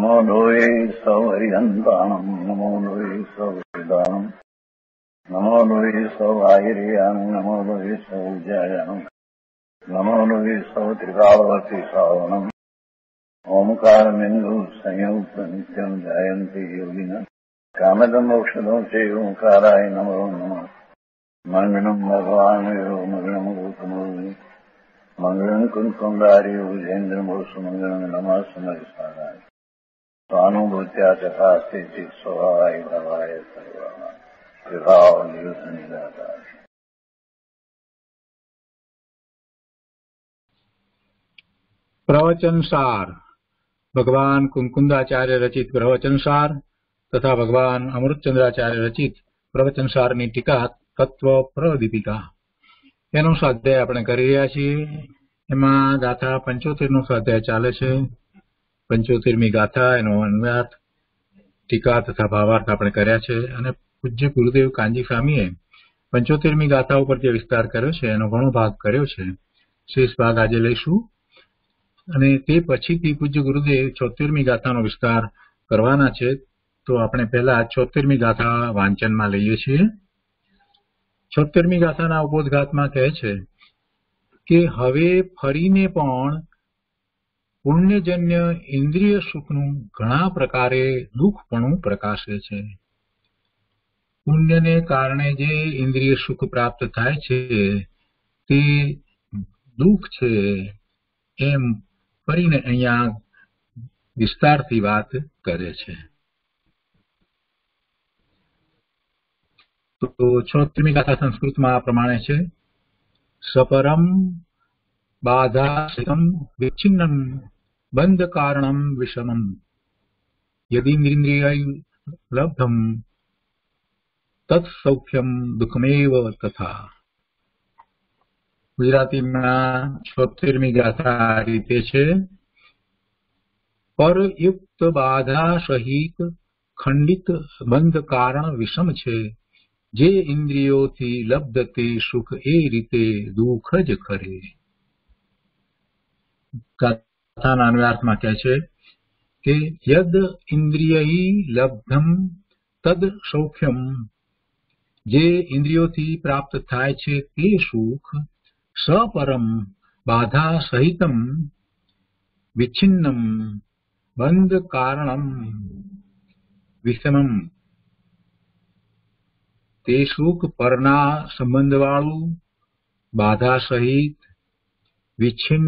नमो लोये सौहरिहन्ताणम् नमो लोये सौहृदानम् नमो लोये सौवाहिर्यानम् नमो लोये सौजायानम् नमो लोये सौत्रिकावती सावनम् ओङ्कारमिन्दु संयुक्त नित्यम् जायन्ति योगिनः कामदमोक्षदो चैवोङ्काराय नमो नमः मङ्गलम् भगवान् यो मङ्गलम् गौतमो मङ्गलम् कुन्कुण्डार्य विजेन्द्रमोसु मङ्गलम् नमः समरिसाराय स्वानुभूत्या तथा સ્વાનુભૂત્યા તથા સ્વભાવાય ભાવાય સર્વમાં વિભાવ નિરુદ્ધ નિરાકાર પ્રવચનસાર ભગવાન કુંકુંદાચાર્ય રચિત પ્રવચનસાર તથા ભગવાન અમૃતચંદ્રાચાર્ય રચિત પ્રવચનસારની ટીકા તત્વ પ્રદીપિકા એનો સ્વાધ્યાય આપણે કરી રહ્યા છીએ એમાં દાતા ગાથા પંચોતેરનો સ્વાધ્યાય ચાલે છે પંચોતેરમી ગાથા એનો અન્વયાર્થ ટીકા તથા ભાવાર્થ આપણે કર્યા છે અને પૂજ્ય ગુરુદેવ કાંજી સ્વામીએ પંચોતેરમી ગાથા ઉપર જે વિસ્તાર કર્યો છે, એનો ઘણો ભાગ કર્યો છે. શેષ ભાગ આજે લઈશું. અને તે પછીથી પૂજ્ય ગુરુદેવ છોતેરમી ગાથાનો વિસ્તાર કરવાના છે, તો આપણે પહેલા છોતેરમી ગાથા વાંચનમાં લઈએ છીએ. છોતેરમી ગાથાના ઉબોધઘાતમાં કહે છે કે, હવે ફરીને પણ પુણ્યજન્ય ઇન્દ્રિય સુખનું ઘણા પ્રકારે દુઃખપણું પ્રકાશે છે. પુણ્યને કારણે જે ઇન્દ્રિય સુખ પ્રાપ્ત થાય છે, તે દુઃખ છે. એમ કરીને અહીંયા વિસ્તારથી વાત કરે છે. તો છોતેરમી ગાથા સંસ્કૃતમાં આ પ્રમાણે છે. સપરમ બાધા વિચ્છિન્નમ બંધ કારણમ વિષમમ યદિન્દ્રિય લબ્ધમ તત્સૌખ્યમ દુઃખમેવ તથા ગુજરાતીમાં છોતેરમી ગાથા આ રીતે છે પરયુક્ત બાધા સહિત ખંડિત બંધ કારણ વિષમ છે જે ઇન્દ્રિયોથી લબ્ધ તે સુખ એ રીતે દુઃખ જ ખરે ગાથાના અન્વયાર્થમાં કહે છે કે યદ ઇન્દ્રિય લબ્ધમ તદ સૌખ્યમ જે ઇન્દ્રિયોથી પ્રાપ્ત થાય છે તે સુખ સપરમ બાધા સહિતમ વિચ્છિન્નમ બંધ કારણમ વિષમમ તે સુખ પરના સંબંધવાળું બાધા સહિત વિચ્છિન્ન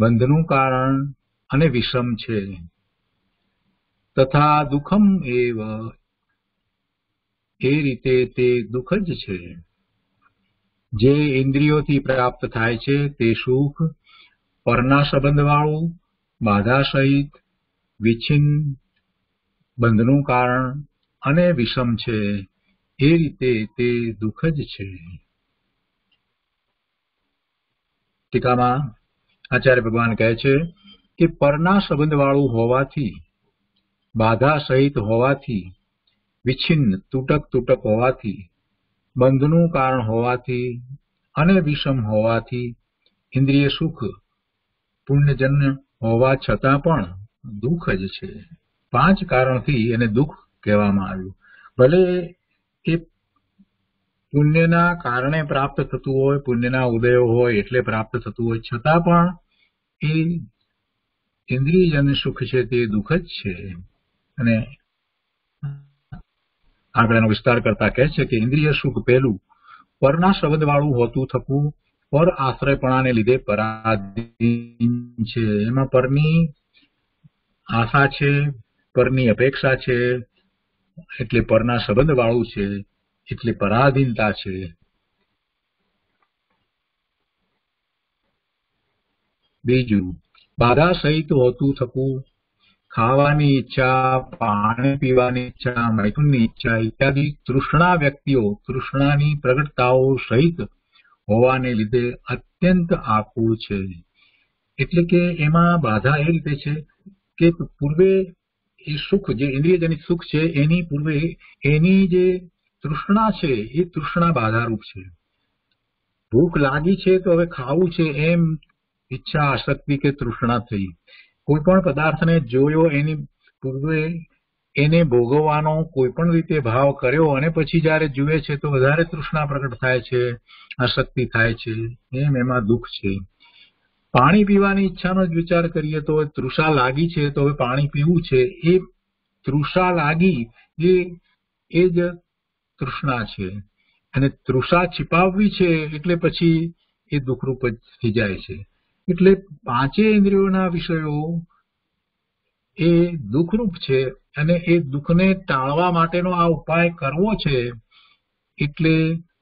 બંધનું કારણ અને વિષમ છે. તથા દુઃખમ એવ. એ રીતે તે દુઃખ જ છે. જે ઇન્દ્રિયોથી પ્રાપ્ત થાય છે તે સુખ, પરના સંબંધવાળું, બાધા સહિત, વિચ્છિન્ન, બંધનું કારણ અને વિષમ છે. એ રીતે તે દુઃખ જ છે. ટીકામાં આચાર્ય ભગવાન કહે છે કે પરના સંબંધવાળું હોવાથી, બાધા સહિત હોવાથી, વિચ્છિન્ન, તૂટક તૂટક હોવાથી, બંધનું કારણ હોવાથી, અને વિષમ હોવાથી, ઇન્દ્રિય સુખ, પુણ્યજન્ય હોવા છતાં પણ દુઃખ જ છે. પાંચ કારણથી એને દુઃખ કહેવામાં આવ્યું. ભલે એ પુણ્યના કારણે પ્રાપ્ત થતું હોય, પુણ્યના ઉદયો હોય એટલે પ્રાપ્ત થતું હોય, છતાં પણ એ ઇન્દ્રિયજન્ય સુખ છે તે દુઃખ જ છે. અને આગળ એનો વિસ્તાર કરતા કહે છે કે ઇન્દ્રિય, સુખ પહેલું પરના શબ્દ વાળું હોતું થકું પર આશ્રયપણાને લીધે પરાધીન છે. એમાં પરની આશા છે, પરની અપેક્ષા છે, એટલે પરના સંબંધ વાળું છે, એટલે પરાધીનતા છે. બીજું, બાધા સહિત હોતું થકું ખાવાની ઈચ્છા, પાણી પીવાની ઈચ્છા, મૈથુનની ઈચ્છા ઇત્યાદિ તૃષ્ણા વ્યક્તિઓ, તૃષ્ણાની પ્રગટતાઓ સહિત હોવાને લીધે અત્યંત આકુળ છે. એટલે કે એમાં બાધા એ રીતે છે કે પૂર્વે એ સુખ, જે ઇન્દ્રિયજનિત સુખ છે, એની પૂર્વે એની જે તૃષ્ણા છે, એ તૃષ્ણા બાધારૂપ છે. ભૂખ લાગી છે તો હવે ખાવું છે એમ ઈચ્છા આસક્તિ કે તૃષ્ણા થઈ. કોઈ પણ પદાર્થને જોયો એની પૂર્વે એને ભોગવવાનો કોઈ પણ રીતે ભાવ કર્યો અને પછી જયારે જુએ છે તો વધારે તૃષ્ણા પ્રગટ થાય છે, આસક્તિ થાય છે, એમ એમાં દુઃખ છે. પાણી પીવાની ઈચ્છાનો જ વિચાર કરીએ તો તૃષા લાગી છે તો હવે પાણી પીવું છે. એ તૃષા લાગી એ એ જ તૃષ્ણા છે. અને તૃષા છિપાવવી છે એટલે પછી એ દુઃખરૂપ જ થઈ જાય છે. એટલે પાંચે ઇન્દ્રિયોના વિષયો એ દુઃખરૂપ છે અને એ દુઃખને ટાળવા માટેનો આ ઉપાય કરવો છે, એટલે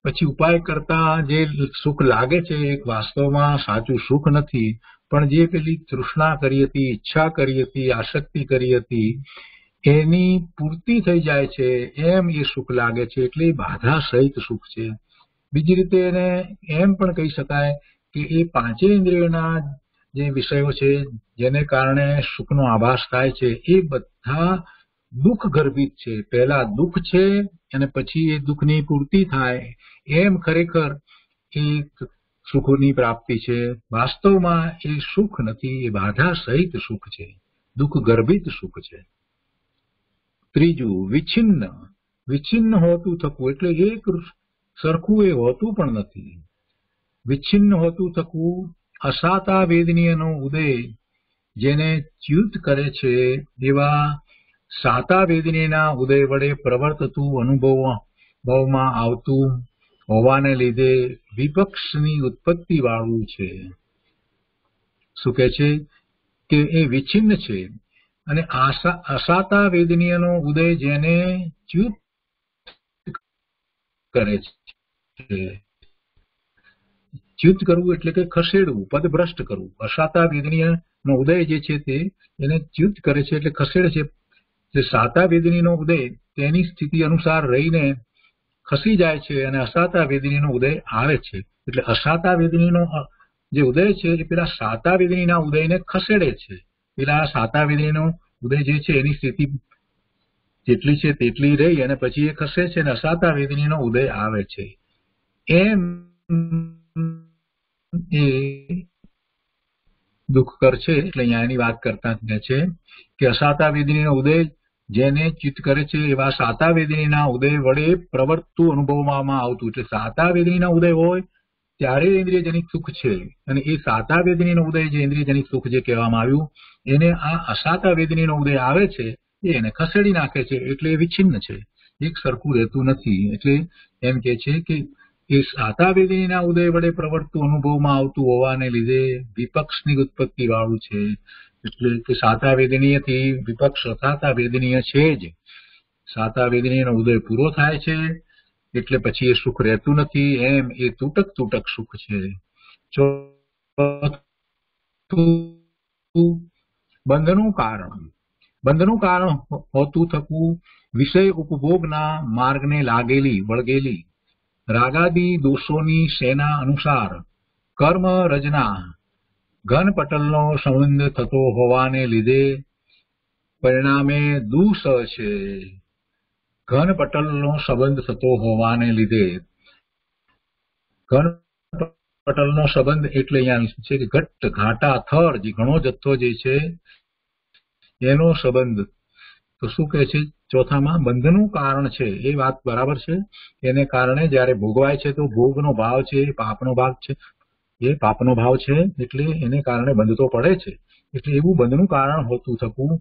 પછી ઉપાય કરતા જે સુખ લાગે છે એ વાસ્તવમાં સાચું સુખ નથી, પણ જે પેલી તૃષ્ણા કરી હતી, ઈચ્છા કરી હતી, આસક્તિ કરી હતી, એની પૂર્તિ થઈ જાય છે, એમ એ સુખ લાગે છે, એટલે બાધા સહિત સુખ છે. બીજી રીતે એને એમ પણ કહી શકાય કે એ પાંચે ઇન્દ્રિયોના જે વિષયો છે, જેને કારણે સુખનો આભાસ થાય છે, એ બધા દુઃખ ગર્ભિત છે. પહેલા દુઃખ છે અને પછી એ દુઃખની પૂર્તિ થાય. એમ ખરેખર એ સુખની પ્રાપ્તિ છે. વાસ્તવમાં એ સુખ નથી, એ બાધા સહિત સુખ છે. દુઃખ ગર્ભિત સુખ છે. ત્રીજું, વિચ્છિન્ન. વિચ્છિન્ન હોતું થકું એટલે એક સરખું એ હોતું પણ નથી. વિચ્છિન્ન હોતું થકવું અસાતા વેદનીયનો ઉદય જેને ચ્યુત કરે છે એવા સાતા વેદનીના ઉદય વડે પ્રવર્તતું અનુભવમાં આવતું હોવાને લીધે વિપક્ષની ઉત્પત્તિ વાળું છે શું કે છે? કે એ વિચ્છિન્ન છે અને અસાતા વેદનીયનો ઉદય જેને ચ્યુત કરે છે. ચ્યુત કરવું એટલે કે ખસેડવું, પદભ્રષ્ટ કરવું. અસાતા વેદની નો ઉદય જે છે તે એને ચ્યુત કરે છે એટલે ખસેડે છે. જે સાતા વેદનીનો ઉદય તેની સ્થિતિ અનુસાર રહીને ખસી જાય છે અને અસાતા વેદનીનો ઉદય આવે છે. એટલે અસાતા વેદનીનો જે ઉદય છે એ પેલા સાતા વેદનીના ઉદયને ખસેડે છે. પેલા સાતા વેદનીનો ઉદય જે છે એની સ્થિતિ જેટલી છે તેટલી રહી અને પછી એ ખસે છે અને અસાતા વેદનીનો ઉદય આવે છે. એમ એ દુઃખ કરશે એટલે અહીંયાની વાત કરતા છે કે અસાતા વેદનીનો ઉદય જેને ચિત્ત કરે છે એવા સાતા વેદનીના ઉદય વડે પ્રવર્તતું અનુભવવામાં આવતું એટલે સાતા વેદનીના ઉદય હોય ત્યારે ઇન્દ્રિયજનિક સુખ છે અને એ સાતા વેદનીનો ઉદય જે ઇન્દ્રિયજનિક સુખ જે કહેવામાં આવ્યું એને આ અસાતા વેદનીનો ઉદય આવે છે એ એને ખસેડી નાખે છે એટલે એ વિચ્છિન્ન છે. એક સરખું રહેતું નથી. એટલે એમ કે છે કે એ સાતા વેદનીના ઉદય વડે પ્રવર્તતું અનુભવમાં આવતું હોવાને લીધે વિપક્ષની ઉત્પત્તિ વાળું છે. એટલે કે સાતા વેદનીયથી વિપક્ષ અથાતા વેદનીય છે જ. સાતા વેદનીયનો ઉદય પૂરો થાય છે, એટલે પછી એ સુખ રહેતું નથી, એમ એ તૂટક તૂટક સુખ છે. બંધનું કારણ. બંધનું કારણ હોતું થકું વિષય ઉપભોગના માર્ગને લાગેલી, વળગેલી રાગાદી દોષોની સેના અનુસાર કર્મ રચના ઘન પટલનો સંબંધ થતો હોવાને લીધે પરિણામે દુષ છે. ઘન પટલનો સંબંધ થતો હોવાને લીધે ઘન પટલનો સંબંધ એટલે અહીંયા છે કે ઘટ ઘાટા, થર, જે ઘણો જથ્થો જે છે, એનો સંબંધ. તો શું કહે છે? ચોથામાં બંધનું કારણ છે, એ વાત બરાબર છે? એને કારણે જયારે ભોગવાય છે તો ભોગનો ભાવ છે, એ પાપનો ભાગ છે. એ પાપનો ભાવ છે, એટલે એને કારણે બંધ તો પડે છે. એટલે એવું બંધનું કારણ હોતું થકું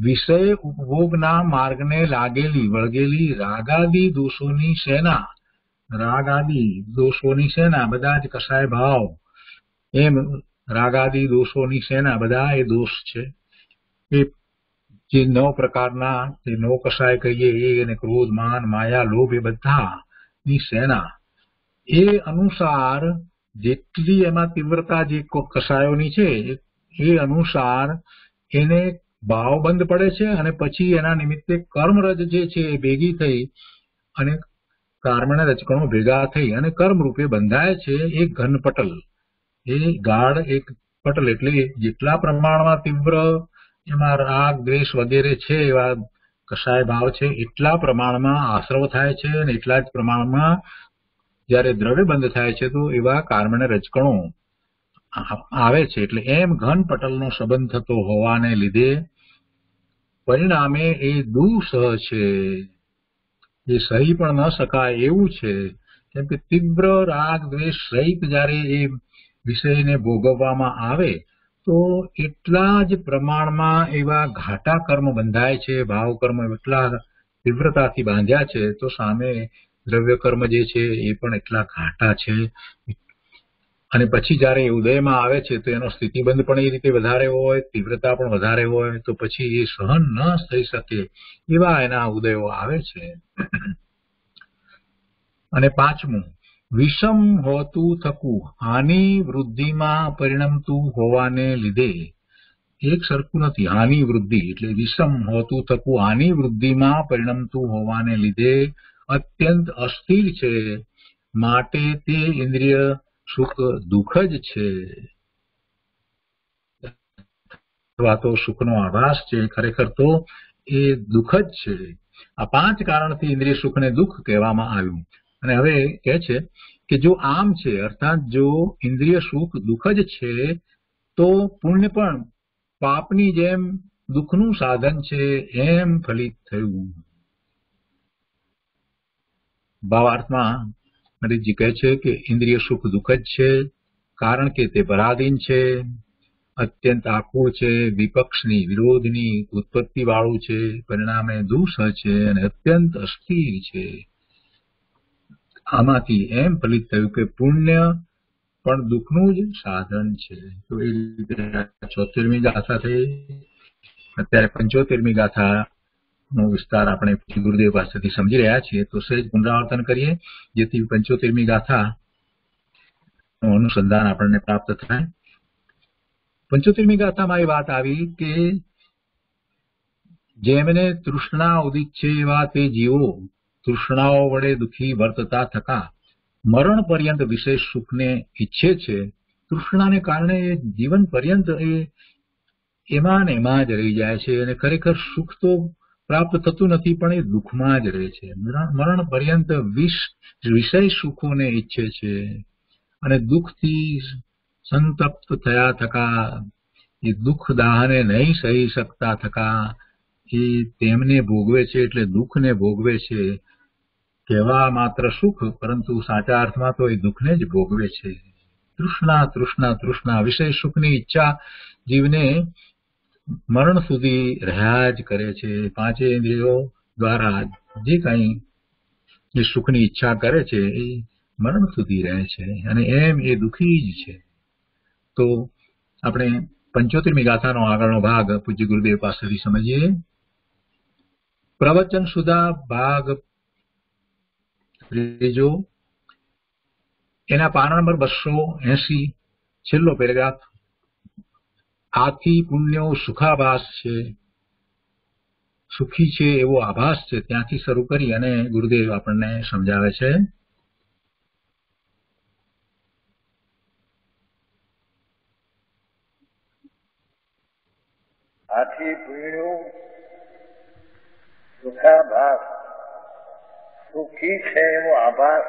વિષય ઉપભોગના માર્ગને લાગેલી, વળગેલી રાગાદી દોષોની સેના. રાગાદી દોષોની સેના, બધા જ કસાય ભાવ. એમ રાગાદી દોષોની સેના, બધા એ દોષ છે. એ જે નવ પ્રકારના જે નવ કસાય કહીએ, એ અને ક્રોધ, માન, માયા, લોભ, એ બધા ની સેના. એ અનુસાર જેટલી એમાં તીવ્રતા જે કસાયોની છે, એ અનુસાર એને ભાવ બંધ પડે છે અને પછી એના નિમિત્તે કર્મરજ જે છે એ ભેગી થઈ અને કર્મના રજકણો ભેગા થઈ અને કર્મ રૂપે બંધાય છે એ ઘન પટલ એ ગાઢ એક પટલ એટલે જેટલા પ્રમાણમાં તીવ્ર એમાં રાગ, દ્વેષ વગેરે છે એવા કસાય ભાવ છે? એટલા પ્રમાણમાં આશ્રવ થાય છે અને એટલા જ પ્રમાણમાં જયારે દ્રવ્ય બંધ થાય છે તો એવા કાર્મના રજકણો આવે છે. એટલે એમ ઘન પટલનો સંબંધ થતો હોવાને લીધે પરિણામે એ દુઃસહ છે. એ સહી પણ ન શકાય એવું છે. કેમ કે તીવ્ર રાગ, દ્વેષ સહિત જયારે એ વિષયને ભોગવવામાં આવે તો એટલા જ પ્રમાણમાં એવા ઘાટા કર્મ બંધાય છે, ભાવ કર્મ એટલા તીવ્રતાથી બાંધ્યા છે, તો સામે દ્રવ્ય કર્મ જે છે એ પણ એટલા ઘાટા છે. અને પછી જયારે ઉદયમાં આવે છે, તો એનો સ્થિતિબંધ પણ એ રીતે વધારે હોય, તીવ્રતા પણ વધારે હોય, તો પછી એ સહન ન થઈ શકે એવા એના ઉદયો આવે છે. અને પાંચમું વિષમ હોતું થકું, હાનિ વૃદ્ધિમાં પરિણમતું હોવાને લીધે એક સરખું નથી, હાનિ વૃદ્ધિ એટલે વિષમ હોતું થકું, હાનિ વૃદ્ધિમાં પરિણમતું હોવાને લીધે અત્યંત અસ્થિર છે, માટે તે ઇન્દ્રિય સુખ દુઃખ જ છે. અથવા તો સુખનો આભાસ છે, ખરેખર તો એ દુઃખ જ છે. આ પાંચ કારણથી ઇન્દ્રિય સુખને દુઃખ કહેવામાં આવ્યું. અને હવે કહે છે કે જો આમ છે, અર્થાત જો ઇન્દ્રિય સુખ દુઃખ જ છે, તો પુણ્ય પણ પાપની જેમ દુઃખનું સાધન છે એમ ફલિત થયું. ભાવાર્થમાં હરિજી કહે છે કે ઇન્દ્રિય સુખ દુઃખ જ છે, કારણ કે તે પરાધીન છે, અત્યંત આખું છે, વિપક્ષની, વિરોધની ઉત્પત્તિ વાળું છે, પરિણામે દુઃખ છે અને અત્યંત અસ્થિર છે. આમાંથી એમ ફલિત થયું કે પુણ્ય પણ દુઃખનું જ સાધન છે. તો એ રીતે ચોતેરમી ગાથા થઈ. અત્યારે પંચોતેરમી ગાથા નો વિસ્તાર આપણે ગુરુદેવ પાસેથી સમજી રહ્યા છીએ. તો સહેજ પુનરાવર્તન કરીએ, જેથી પંચોતેરમી ગાથા અનુસંધાન આપણને પ્રાપ્ત થાય. પંચોતેરમી ગાથામાં એ વાત આવી કે જેમને તૃષ્ણા ઉદિત છે એવા તે જીવો તૃષ્ણાઓ વડે દુઃખી વર્તતા થતા મરણ પર્યંત વિશેષ સુખને ઈચ્છે છે, તૃષ્ણાને કારણે જીવન પર્યંત એ એમાં ને એમાં જ રહી જાય છે અને ખરેખર સુખ તો પ્રાપ્ત થતું નથી પણ એ દુઃખમાં જ રહે છે. મરણ પર્યંત વિષ વિષય સુખોને ઈચ્છે છે અને દુઃખથી સંતપ્ત થયા થકા, એ દુઃખ દાહને નહીં સહી શકતા થકા, એ તેમને ભોગવે છે એટલે દુઃખને ભોગવે છે. કહેવા માત્ર સુખ, પરંતુ સાચા અર્થમાં તો એ દુઃખને જ ભોગવે છે. તૃષ્ણા તૃષ્ણા તૃષ્ણા, વિષય સુખની ઈચ્છા જીવને મરણ સુધી રહ્યા જ કરે છે. પાંચે ઇન્દ્રિયો દ્વારા જે કંઈ જે સુખની ઈચ્છા કરે છે એ મરણ સુધી રહે છે અને એમ એ દુઃખી જ છે. તો આપણે પંચોતેરમી ગાથાનો આગળનો ભાગ પૂજ્ય ગુરુદેવ પાસેથી સમજીએ. પ્રવચન સુધા ભાગ ત્રીજો, એના પાના નંબર બસો એસી છેલ્લો પેરેગ્રાફ, આથી પુણ્યો સુખાભાસ છે. સુખી છે એવો આભાસ છે. ત્યાંથી શરૂ કરી અને ગુરુદેવ આપણને સમજાવે છે. આથી પીણ્યું સુખાભાસ. સુખી છે એવો આભાસ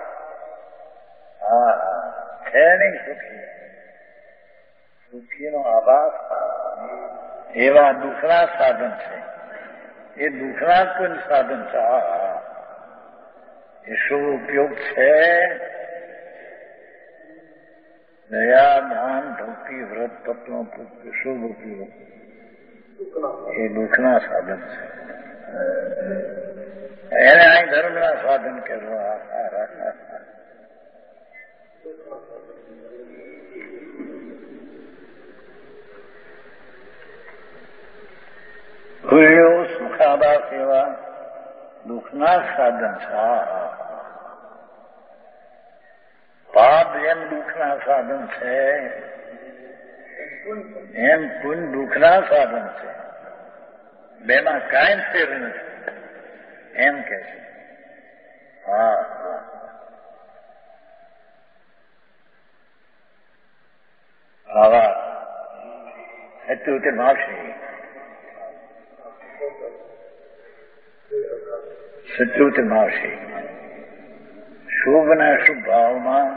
હા છે નહીં સુખી. સુખીનો આભાસ એવા દુઃખના સાધન છે. એ દુઃખના કોઈ સાધન છે. એ શુભ ઉપયોગ છે? દયા દાન ભક્તિ, વ્રત તત્વનો શુભ ઉપયોગ એ દુઃખના સાધન છે. એને અહીં ધર્મના સાધન કરવા ભૂલ્યો સુખાબા સેવા દુઃખના સાધન છે. પાપ જેમ દુઃખના સાધન છે. એમ પુન દુઃખના સાધન છે. બેમાં કાંઈ ફેર નથી. એમ કે છે હા હા આવા અત્યુત્તર માવશે સત્યુત્તર માવશે શુભના શુભ ભાવમાં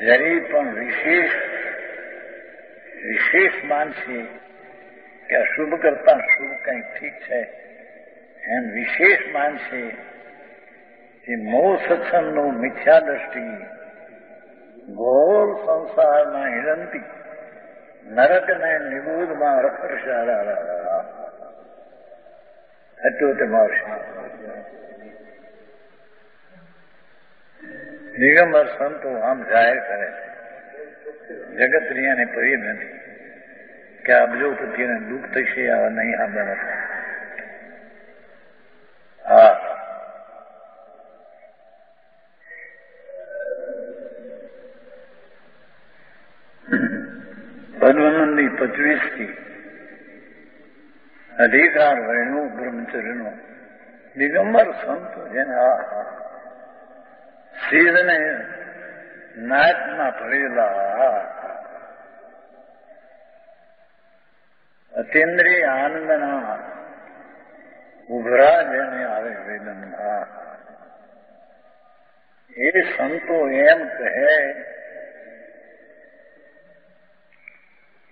જરી પણ વિશેષ વિશેષ માનશે કે અશુભ કરતા શુભ કંઈક ઠીક છે એમ વિશેષ માનશે કે મૂળ સત્સંગનું મિથ્યા દ્રષ્ટિ ઘોર સંસારમાં હિરંતી, નરકને નિબૂધમાં હતું તે મહર્ષિ. દિગંબર સંતો આમ જાહેર કરે છે. જગત રિયાને પ્રેમ નથી. કે અબજોપતિને દુઃખ થશે, આવા નહીં સાંભળે હા પદ્મનંદી પચવીસથી અધિકાર વર્ણો બ્રહ્મચર્યનો દિગંબર સંતો જેને આ શિરને નાચમાં ભરેલા અતિન્દ્રિય આનંદના ઉભરા જેને આવે વેદનમાં એ સંતો એમ કહે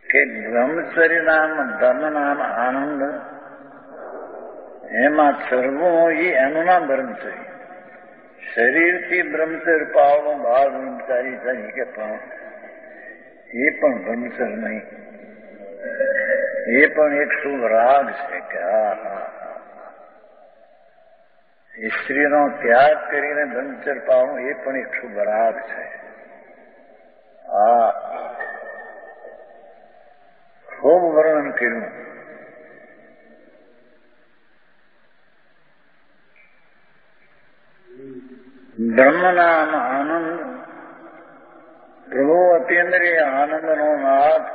કે બ્રહ્મચર્ય નામ ધર્મ નામ આનંદ એમાં સર્વું એ એનું નામ બ્રહ્મચર્ય શરીરથી બ્રહ્મચર પાવનું બહાર બ્રહ્મચારી થઈ કે પણ એ પણ બ્રહ્મચર નહીં એ પણ એક શુભ રાગ છે કે હા હા સ્ત્રીનો ત્યાગ કરીને બંચર પાવું એ પણ એક શુભ છે. આ ખૂબ વર્ણન કર્યું. બ્રહ્મનામ આનંદ, પ્રભુ અતિન્દ્રિય આનંદનો નાથ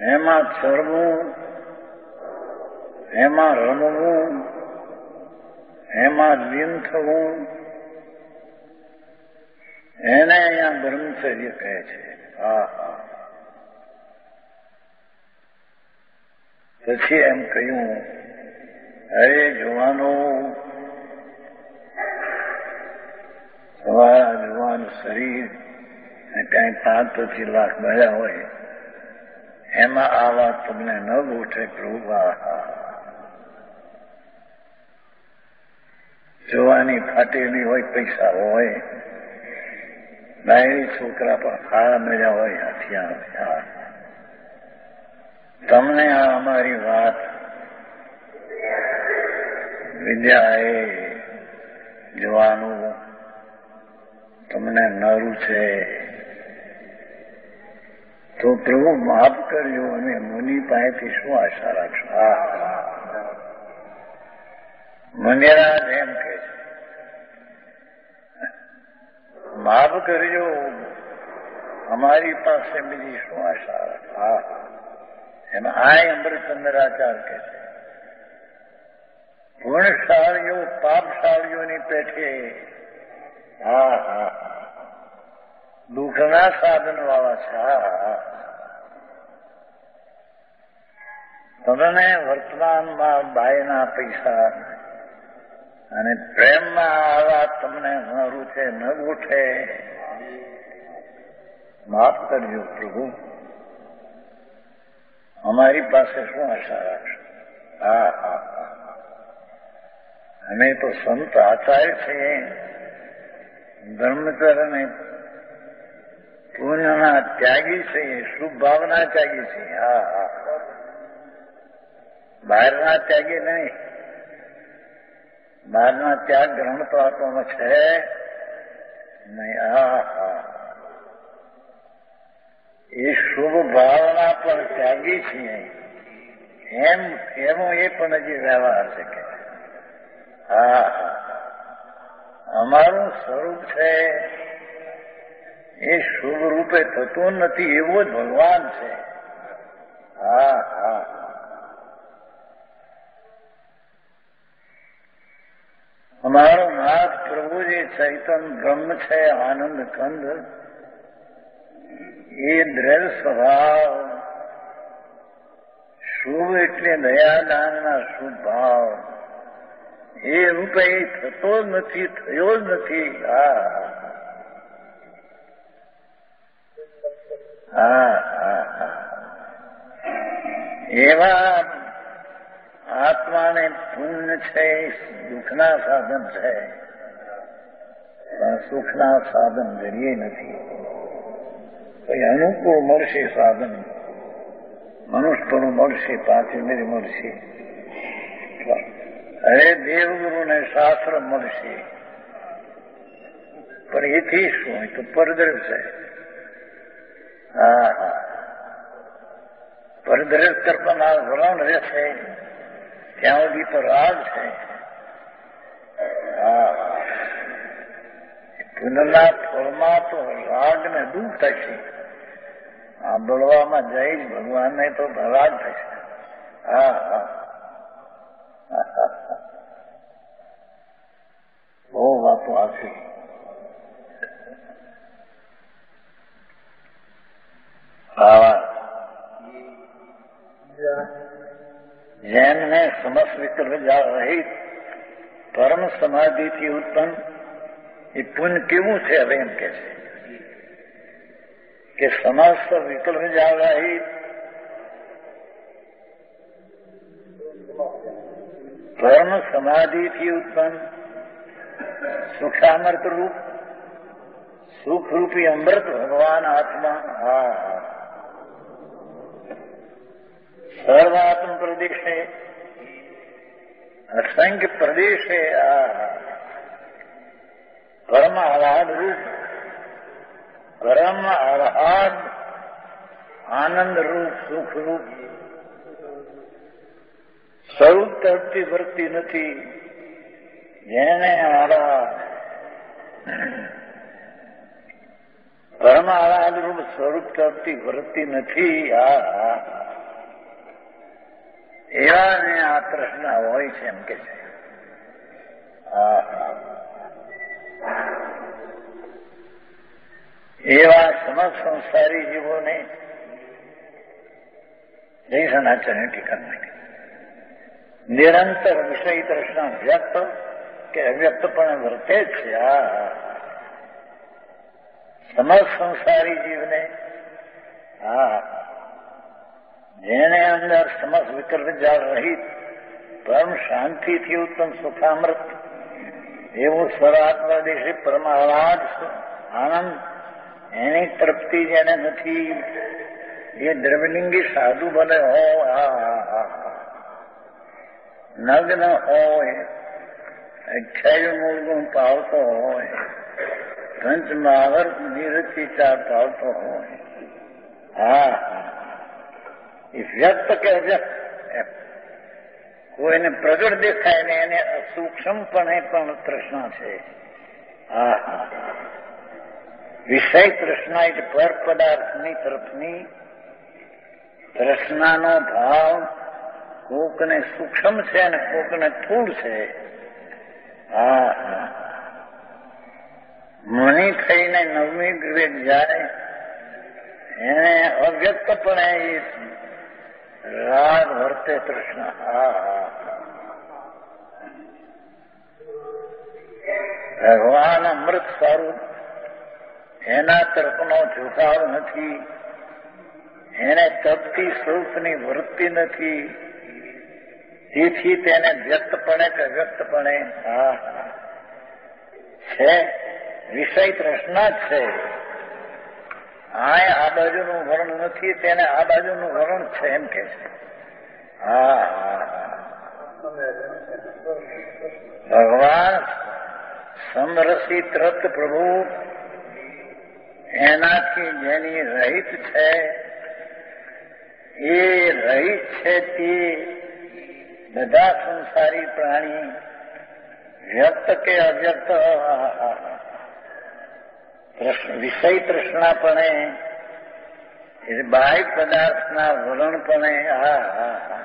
એમાં ચરવું એમાં રમવું, એમાં લીન થવું, એને અહીંયા બ્રહ્મચર્ય કહે છે. હા હા પછી એમ કહ્યું અરે જુવાનો, તમારા જુવાન શરીર કઈ પાંચ પછી લાખ મળ્યા હોય, એમાં આ વાત તમને ન ગોઠે પ્રભુ. આહા. જોવાની ફાટેલી હોય, પૈસા હોય. નાયરી છોકરા પણ ખાડા મળ્યા હોય, હથિયાર તમને આ અમારી વાત વિદ્યાએ જોવાનું તમને નરું છે. તો પ્રભુ માફ કરજો અને મુનિ પાસેથી શું આશા રાખશો? મંગેરાજ એમ કે માફ કરજો અમારી પાસે બીજી શું આશા? હા. એમાં આ અમૃતચંદ્રાચાર કે છે. ગુણશાળીઓ પાપશાળીઓની પેઠે. હા હા દુઃખના સાધન વાળા છે હા. તમને વર્તમાનમાં બાયના પૈસા અને પ્રેમમાં આવા તમને ન રૂચે ન ઉઠે માફ કરજો પ્રભુ. અમારી પાસે શું આશા રાખશો? હા હા અમે તો સંત આચાર્ય છીએ. ધર્મચરને પુણ્યના ત્યાગી છીએ શુભ ભાવના ત્યાગી છીએ. હા હા. બહારના ત્યાગી નહીં. બહારના ત્યાગ ગ્રહણ તો આપવાનો છે નહીં એ શુભ ભાવના પણ ત્યાગી છીએ એમ, એનો એ પણ હજી વ્યવહાર છે કે. હા અમારું સ્વરૂપ છે, એ શુભ રૂપે થતું નથી, એવો જ ભગવાન છે. હા હા અમારો નાથ પ્રભુ જે ચૈતન બ્રહ્મ છે, આનંદ કંદ. એ દ્રઢ સ્વભાવ. શુભ એટલે દયાદાનના શુભ ભાવ એ રૂપે થતો નથી, થયો જ નથી. હા હા હા. એવા આત્માને પુણ્ય છે દુઃખના સાધન છે પણ સુખના સાધન જરીએ નથી કોઈ અનુકૂળ મળશે સાધન મનુષ્યપણું મળશે પાંચમેરી મળશે અરે દેવગુરુને શાસ્ત્ર મળશે પણ એથી શું એ તો પરદ્રવ છે હા હા પરદ્રવ કરવાના વલણ રહેશે ત્યાં સુધી તો રાગ છે. પુનના ફળમાં તો રાગ ને દુઃખ થશે. આ બળવામાં જઈ જ ભગવાનને તો રાગ થશે. હા હા. બહુ વાતો આપી આવા જેમને સમસ્ત વિકલ્પ રહિત પરમ સમાધિથી ઉત્પન્ન એ પુણ્ય કેવું છે હવે એમ કે છે કે સમસ્ત વિકલ્પ રહિત પરમ સમાધિથી ઉત્પન્ન સુખામૃત રૂપ સુખરૂપી અમૃત ભગવાન આત્મા હા હા સર્વાત્મ છે અસંખ્ય પ્રદેશે આ પરમ આહલાદ રૂપ પરમ આહલાદ આનંદ રૂપ સુખ રૂપ સ્વરૂપ તરફથી વર્તી નથી જેને મારા પરમ આહલાદ રૂપ સ્વરૂપ તરફથી વર્તી નથી આ એવાને આ પ્રશ્ન હોય છે એમ કે છે. એવા સમજ સંસારી જીવોને સનાચરણ ટીકા માટે નિરંતર વિષય તૃષ્ણા વ્યક્ત કે અવ્યક્ત પણ વર્તે છે. આ સમસ્ત સંસારી જીવને હા જેને અંદર સમસ્ત વિકલ્પ જાળ રહિત પરમ શાંતિથી ઉત્તમ સુખામૃત એવું સ્વરાત્મા દેશે પરમ આહલાદ આનંદ એની તૃપ્તિ જેને નથી. એ દ્રવલિંગી સાધુ ભલે હોય નગ્ન હોય અઠ્યાવી મૂળગુણ પાવતો હોય પંચ નિરથી ચાર પાવતો હોય. હા હા. એ વ્યક્ત કે વ્યક્ત કોઈને પ્રગટ દેખાય ને એને સૂક્ષ્મપણે પણ તૃષ્ણા છે. હા હા વિષય તૃષ્ણા એટલે પર પદાર્થની તરફની તૃષ્ણાનો ભાવ કોકને સૂક્ષ્મ છે અને કોકને થૂળ છે. હા મની થઈને નવમી વિવેક જાય, એને અવ્યક્તપણે એ રાગ વર્તે હા ભગવાન અમૃત સ્વરૂપ એના તરફનો ઝુકાવ નથી, એને તપતી સ્વરૂપની વૃત્તિ નથી, તેથી તેને વ્યક્તપણે કે વ્યક્તપણે હા છે, વિષય તૃષ્ણા જ છે. આ આ બાજુનું વર્ણ નથી, તેને આ બાજુનું વર્ણ છે, એમ કે છે. હા ભગવાન સમરસી તૃપ્ત પ્રભુ, એનાથી જેની રહિત છે, એ રહિત છે તે બધા સંસારી પ્રાણી વ્યક્ત કે અવ્યક્ત. વિષય તૃષ્ણાપણે એટલે બાહ્ય પદાર્થના વલણપણે હા હા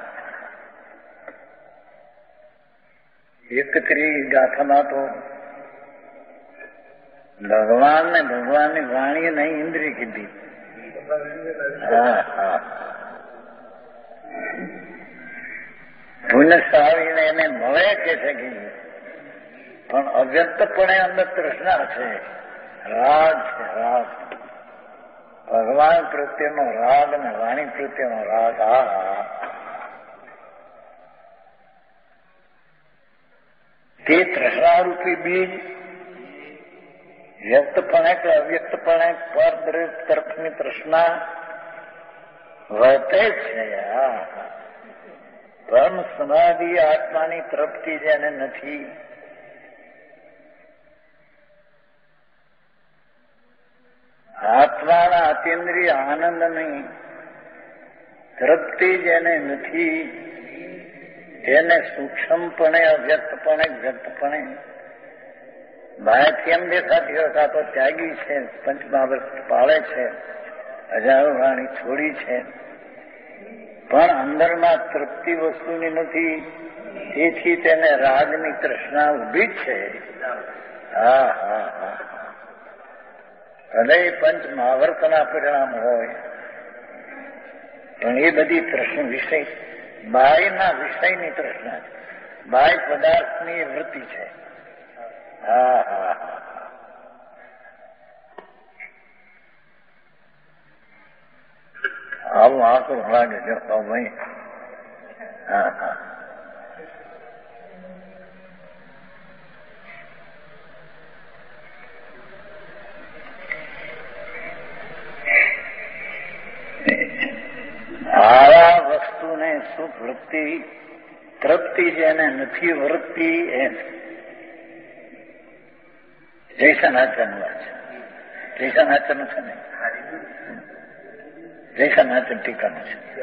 એક કરી ગાથામાં તો ભગવાન ને ભગવાનની વાણી નહીં ઇન્દ્રિય કીધી. હા એને મળે કે છે પણ અવ્યક્તપણે અંદર તૃષ્ણા છે. રાગ છે રાગ ભગવાન પ્રત્યેનો રાગ અને વાણી પ્રત્યેનો રાગ, આ તે તૃષ્ણારૂપી બીજ વ્યક્તપણે કે અવ્યક્તપણે પર તરફની તૃષ્ણા વર્તે છે, આ. પરમ સમાધિ આત્માની તરફથી જેને નથી. આત્માના અતિન્દ્રિય આનંદની તૃપ્તિ જેને નથી, તેને સૂક્ષ્મપણે, અવ્યક્તપણે વ્યક્તપણે બાયથી એમ દેખાતી હોય તો ત્યાગી છે પંચમહાવૃત પાળે છે, હજારો વાણી છોડી છે. પણ અંદરમાં તૃપ્તિ વસ્તુની નથી, તેથી તેને રાગની તૃષ્ણા ઊભી છે. હા હા હા. હૃદય પંચ મહાવર્તના પરિણામ હોય એ બધી પ્રશ્ન વિષય બાયના વિષયની પ્રશ્ન છે. બાય પદાર્થની વૃત્તિ છે. હા હા હા આવું આંકડો લાગે છે ભાઈ. હા હા. આવા વસ્તુને સુખ વૃત્તિ તૃપ્તિ જેને નથી વૃત્તિ, એ જયસનાચન વાત છે. જયસનાચન છે ને? જયસનાચન ટીકાનું છે.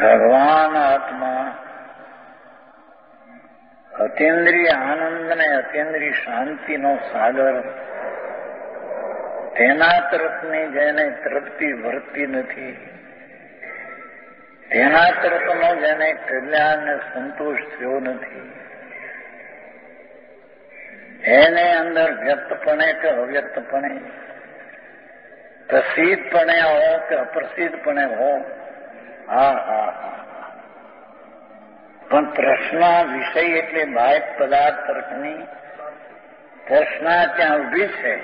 ભગવાન આત્મા અતિન્દ્રિય આનંદ ને અતિન્દ્રિય શાંતિનો સાગર. તેના તરફની જેને તૃપ્તિ વર્તી નથી, તેના તરફનો જેને કલ્યાણ ને સંતોષ થયો નથી. એને અંદર વ્યક્તપણે કે અવ્યક્તપણે, પ્રસિદ્ધપણે હો કે અપ્રસિદ્ધપણે હો હા હા હા પણ તૃષ્ણા વિષય એટલે બાહ્ય પદાર્થ તરફની તૃષ્ણા ત્યાં ઊભી છે.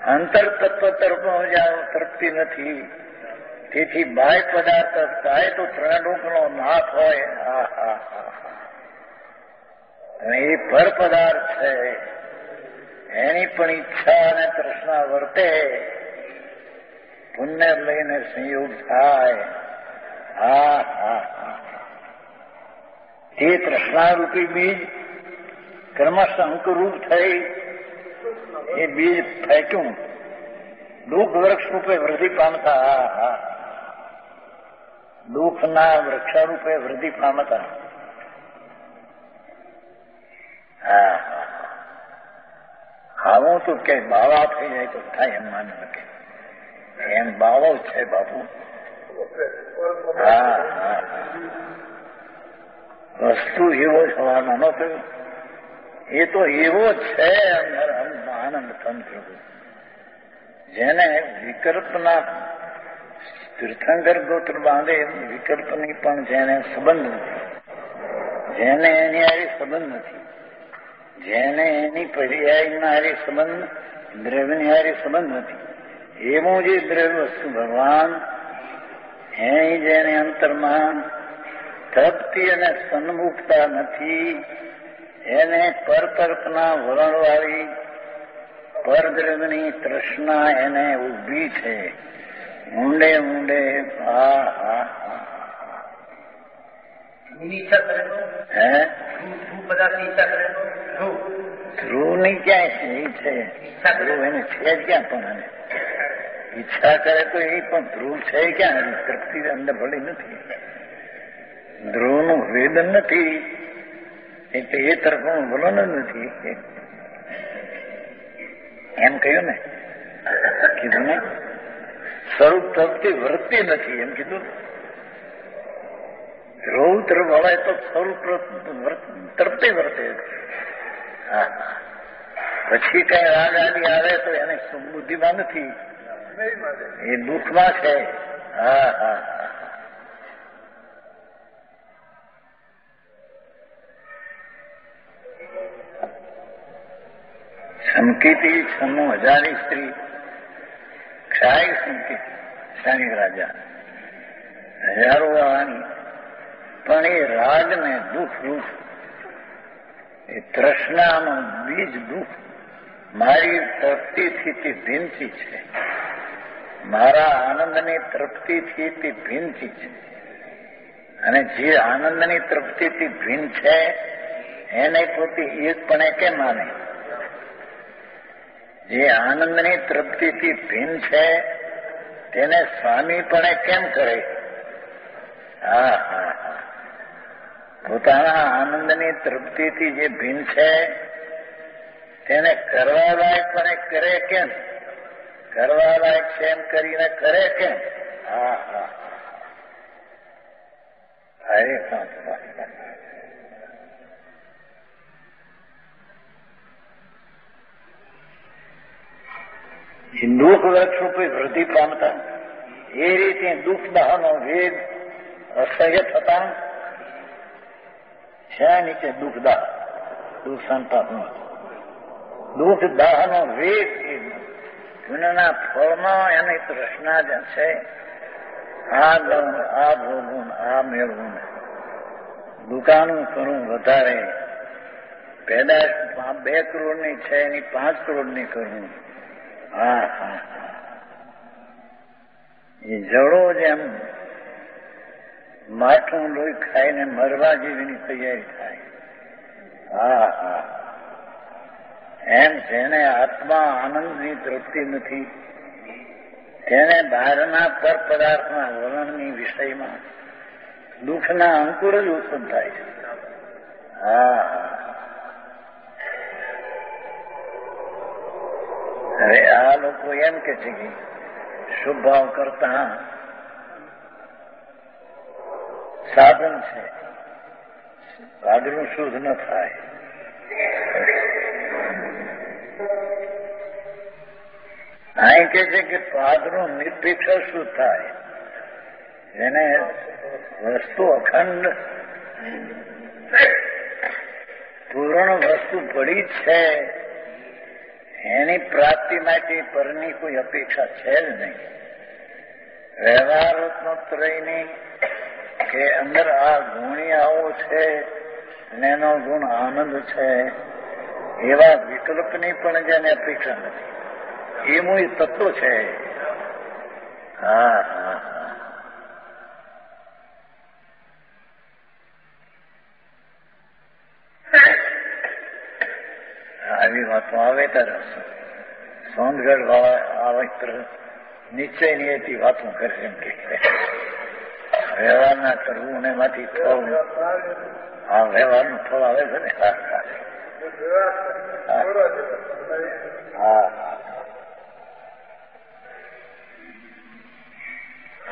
અંતર તત્વ તરફ જ્યાં તરફતી નથી. તેથી બાહ્ય પદાર્થ થાય તો ત્રણલોકનો નાથ હોય. અને એ પર પદાર્થ છે. એની પણ ઈચ્છા અને તૃષ્ણા વર્તે. પુણ્ય લઈને સંયોગ થાય. હા હા. હા તે તૃષ્ણારૂપી બીજ ક્રમશ અંકુરૂપ થઈ એ બીજ ફેંક્યું દુઃખ વૃક્ષ રૂપે વૃદ્ધિ પામતા હા હા દુઃખના વૃક્ષારૂપે વૃદ્ધિ પામતા હા આવું તો કે બાવા થઈ જાય તો થાય એમ માને કે એમ બાવો છે બાપુ હા હા વસ્તુ એવો થવાનો નથી. એ તો એવો છે અંદર આનંદ તંત્ર જેને વિકલ્પના તીર્થંકર ગોત્ર બાંધે, વિકલ્પની પણ જેને સંબંધ નથી. જેને એની હારી સંબંધ નથી. જેને એની પર્યાયના હારી સંબંધ, દ્રવ્યની હારી સંબંધ નથી. એવું જે દ્રવ્ય વસ્તુ ભગવાન એ જેને અંતરમાં તૃપ્તિ અને સન્મુખતા નથી. એને પર તરફના વલણવાળી પરદ્રવ્યની તૃષ્ણા એને ઊભી છે. ઊંડે ઊંડે હા હા ક્યાંય છે? ધ્રુવ એને છે ક્યાં પણ ઈચ્છા કરે તો એ પણ ધ્રુવ છે ક્યાં? તૃપ્તિ અંદર ભળી નથી. ધ્રુવનું વેદન નથી. એટલે એ તરફનું વલણ જ નથી. એમ કહ્યું ને? કીધું ને? સ્વરૂપ તરફથી વર્તી નથી. એમ કીધું ધ્રુવ તરફ વળાય તો સ્વરૂપ તરફથી વર્તે હા પછી કઈ રાગ આદિ આવે તો એને બુદ્ધિમાં નથી. એ દુઃખમાં છે. હા હા હા. સંકિતી છન્નું હજારી સ્ત્રી. ક્ષાય સંકેત ક્ષણિક રાજા. હજારો વાળાની પણ એ રાગને દુઃખ રૂપ એ તૃષ્ણાનું બીજ દુઃખ મારી તૃપ્તિથી તે ભીનથી છે. મારા આનંદની તૃપ્તિથી તે ભિન્નથી છે. અને જે આનંદની તૃપ્તિથી ભિન્ન છે, એને પોતે એકપણે કેમ માને. જે આનંદની તૃપ્તિથી ભિન્ન છે, તેને સ્વામીપણે કેમ કરે? હા હા હા. પોતાના આનંદની તૃપ્તિથી જે ભિન્ન છે, તેને કરવા લાયક પણ કરે કેમ? કરવા લાયક છે એમ કરીને કરે કેમ? હા હા હા હા. દુઃખ વૃક્ષ રૂપે વૃદ્ધિ પામતા એ રીતે દુઃખ દહનો વેગ અસહ્ય થતા છે નીચે દુઃખ દાહ, દુઃખ સંતાપનો દુઃખ દાહનો વેગ એ પુણ્યના ફળમાં એની તૃષ્ણા જ છે. આ ગણ, આ ભોગવું આ મેળવું દુકાનું કરું વધારે. પેદાશ બે કરોડની છે, એની પાંચ કરોડની કરવું જડો જેમ માઠું લોહી ખાઈને મરવા જેવીની તૈયારી થાય. એમ જેને આત્મા આનંદની તૃપ્તિ નથી, તેને બહારના પર પદાર્થના વલણની વિષયમાં દુઃખના અંકુર જ ઉત્પન્ન થાય છે. હા હા. હવે આ લોકો એમ કે છે કે શુભ ભાવ કરતા સાધન છે સાધનું શુદ્ધ ન થાય અહીં કે છે કે પાદનું નિર્ભિક્ષ શું થાય એને વસ્તુ અખંડ પૂર્ણ વસ્તુ પડી છે એની પ્રાપ્તિ માટે પરની કોઈ અપેક્ષા છે જ નહીં. વ્યવહારોત્મત્રયની કે અંદર આ ગુણી આવો છે અને એનો ગુણ આનંદ છે, એવા વિકલ્પની પણ જેને અપેક્ષા નથી. એ મૂળ તત્વ છે. હા હા. હા. આવી વાતો આવે ત્યારે સોનગઢ આવે નિશ્ચયની એથી વાતો કરશે એમ કે. વ્યવહાર ના કરવું ને એમાંથી ફળ હા વ્યવહારનું ફળ આવે છે ને? હા હા.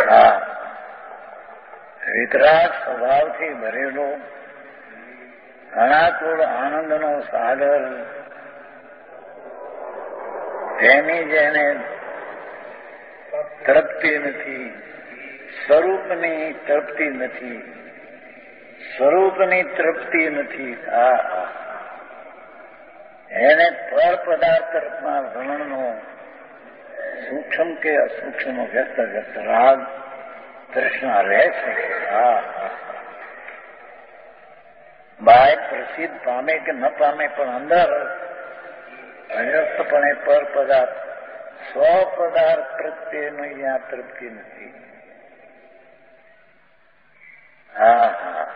હા વિતરાગ સ્વભાવથી ભરેલો અનાકુળ આનંદનો સાગર તેની જેને તૃપ્તિ નથી, સ્વરૂપની તૃપ્તિ નથી, સ્વરૂપની તૃપ્તિ નથી. આ એને પર પદાર્થમાં વર્ણનો સૂક્ષ્મ કે અસૂક્ષ્મ વ્યક્ત વ્યક્ત રાગ, તૃષ્ણા રહે છે. આ. બાય પ્રસિદ્ધ પામે કે ન પામે પણ અંદર અવ્યક્તપણે પર પદાર્થ સ્વ પદાર્થ પ્રત્યેનો અહીંયા તૃપ્તિ નથી. હા હા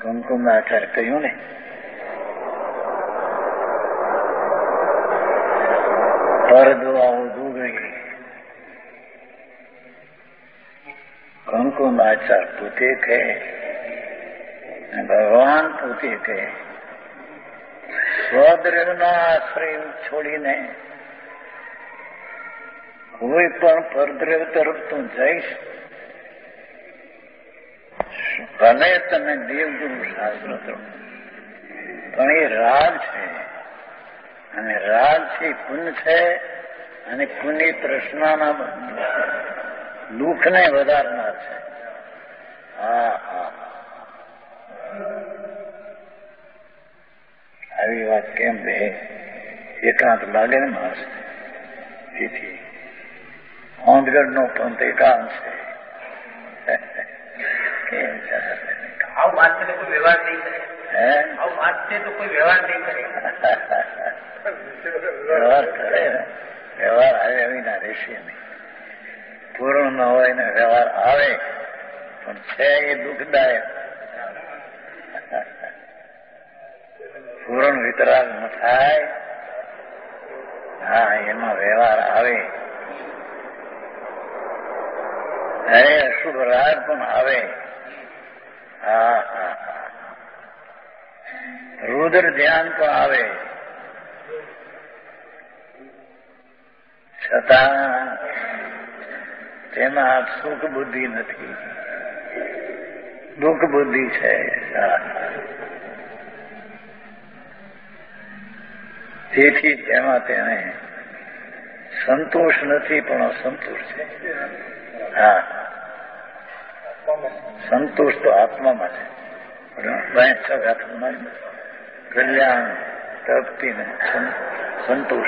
કુમકુમ આચાર્ય કહ્યું ને. પર દુઆઓ દુગઈ કુમકુમ આચાર પોતે કહે ભગવાન પોતે કહે સ્વદ્રવનો આશ્રય છોડીને કોઈ પણ પરદ્રવ તરફ તું જઈશ. ભલે તમે દેવગુરુ શાસ્ત્ર તરફ પણ એ રાગ છે. અને રાગ છે પુણ્ય છે, અને પુણ્ય તૃષ્ણાના દુઃખને વધારનાર છે. હા હા. આવી વાત કેમ રહે? એકાંત લાગે ને માણસ. તેથી ઓંધગઢનો પંથ એકાંત છે. આવું વાત તો કોઈ વ્યવહાર નહીં કરે. આવું વાત તો કોઈ વ્યવહાર નહીં કરે. વ્યવહાર કરે વ્યવહાર આવે એવી ના રહેશે નહીં. પૂર્ણ ન હોય ને વ્યવહાર આવે. પણ છે એ દુઃખદાયક. પૂર્ણ વિતરાગ ન થાય. હા, એમાં વ્યવહાર આવે. અરે અશુભ રાગ પણ આવે. હા રુદ્ર ધ્યાન પણ આવે. છતાં તેમાં સુખ બુદ્ધિ નથી. દુઃખ બુદ્ધિ છે. હા. તેથી તેમાં તેને સંતોષ નથી, પણ અસંતોષ છે. હા. સંતોષ તો આત્મામાં છે. બાય સગાથમાં કલ્યાણ, તૃપ્તિ ને સં- સંતોષ.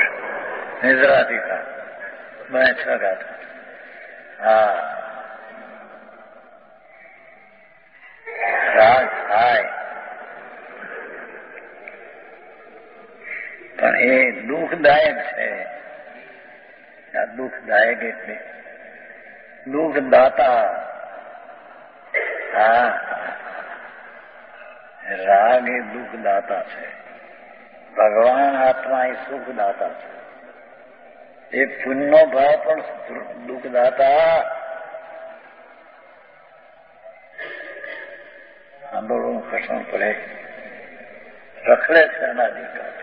નિદ્રાધિકાર. બાય સગાથ હા. રાગ થાય. પણ એ દુઃખદાયક છે આ દુઃખદાયક એટલે દુઃખદાતા હા રાગ એ દુઃખદાતા છે ભગવાન આત્મા એ સુખદાતા છે એ પુણ્યનો ભાવ પણ દુઃખદાતા આંદોલન કસણ પડે રખડે છે અનાધિકાર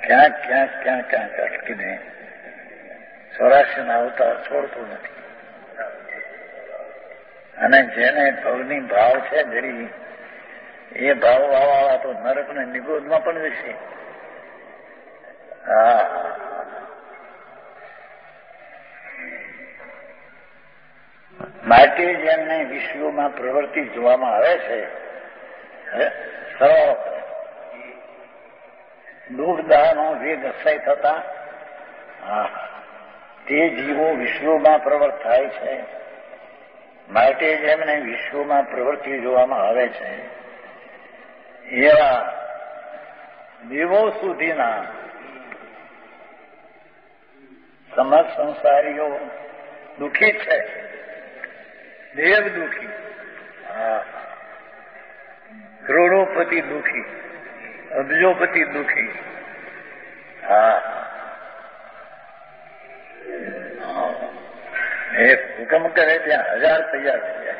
ક્યાંક ક્યાંક ક્યાંક ક્યાંક અટકીને સ્વરાષ્ટ્રના અવતાર છોડતો નથી. અને જેને ભવની ભાવ છે જરી, એ ભાવ વાળા તો નરક ને નિગોદમાં પણ જશે માટે જેમને વિશ્વમાં પ્રવૃત્તિ જોવામાં આવે છે સરળ દુઃખદાહનો વેગ અક્ષય થતા તે જીવો વિશ્વમાં પ્રવર્ત થાય છે. માટે જેમને વિશ્વમાં પ્રવૃત્તિ જોવામાં આવે છે. એવા દેવો સુધીના સમજ સંસારીઓ દુઃખી છે. દેવ દુઃખી કરોડોપતિ દુઃખી. અબજોપતિ દુઃખી. હા. એ હુકમ કરે ત્યાં હજાર તૈયાર થઈ જાય.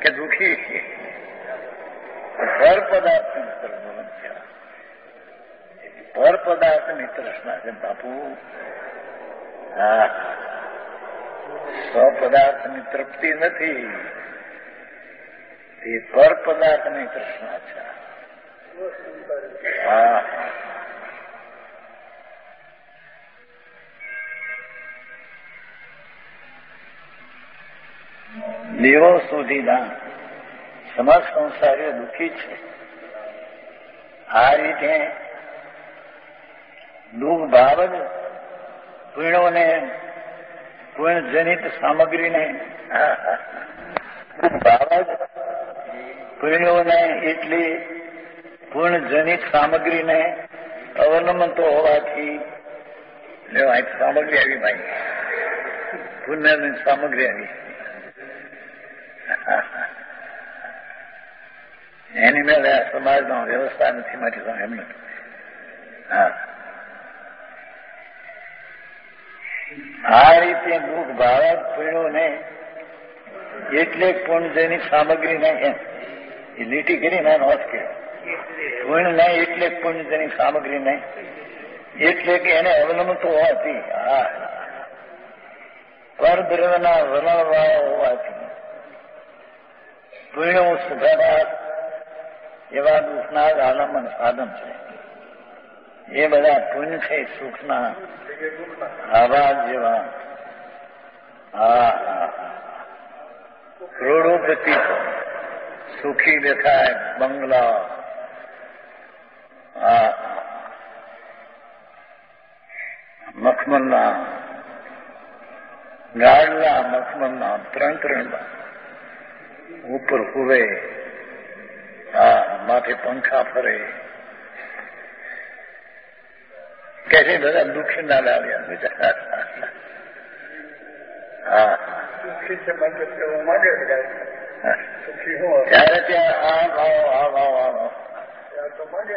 કે દુઃખી. પર પદાર્થ પર પદાર્થની તૃષ્ણા છે બાપુ. હા. સ્વપદાર્થની તૃપ્તિ નથી. એ પર પદાર્થની તૃષ્ણા છે. હા. દેવો સુધીના સમાજ સંસારીઓ દુઃખી છે. આ રીતે દુઃખ ભાવ જ પૂર્ણોને પૂર્ણજનિત સામગ્રીને દુઃખ ભાવ જ પૂર્ણોને એટલી પૂર્ણજનિત સામગ્રીને અવલંબતો હોવાથી સામગ્રી આવી ભાઈ પુણ્યની સામગ્રી આવી. એની મેળે આ સમાજમાં વ્યવસ્થા નથી માટે એમ નથી. હા. આ રીતે દુઃખ ભાવક પીણોને એટલે પુણ્યની સામગ્રીને એમ. એ લીટી કરીને એનો અર્થ કે પુણ્ય નહીં એટલે પુણ્યની સામગ્રી નહીં એટલે કે એને અવલંબતો હોવાથી, હા. વલણવાળા હોવાથી. પુણ્યો સુધારા એવા દુઃખના આલંબન સાધન છે. એ બધા પુણ્ય છે, સુખના આવા જેવા. હા હા કરોડોપતિ સુખી દેખાય બંગલા. મખમલના ગાળના મખમલના ત્રણ ત્રણ ઉપર હુવે હા માથે પંખા ફરે. તેઓ માગે બધા સુખી હું ત્યારે ત્યાં આ આવો આ ભાવ આ ભાવ ત્યાં તો માગે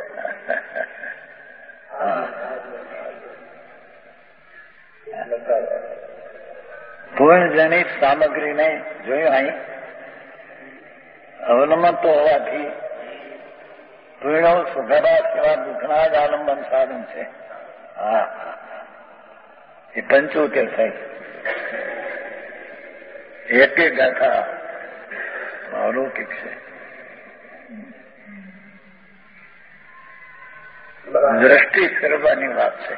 પૂર્ણજનિત સામગ્રીને જોયું અહીં? અવલંબતો હોવાથી પૂર્ણ સુધરા સેવા દુઃખના જ આલંબન સાધન છે. હા. એ પંચોતેર થઈ એક ગાથા અલૌકિક છે. દ્રષ્ટિ ફેરવાની વાત છે.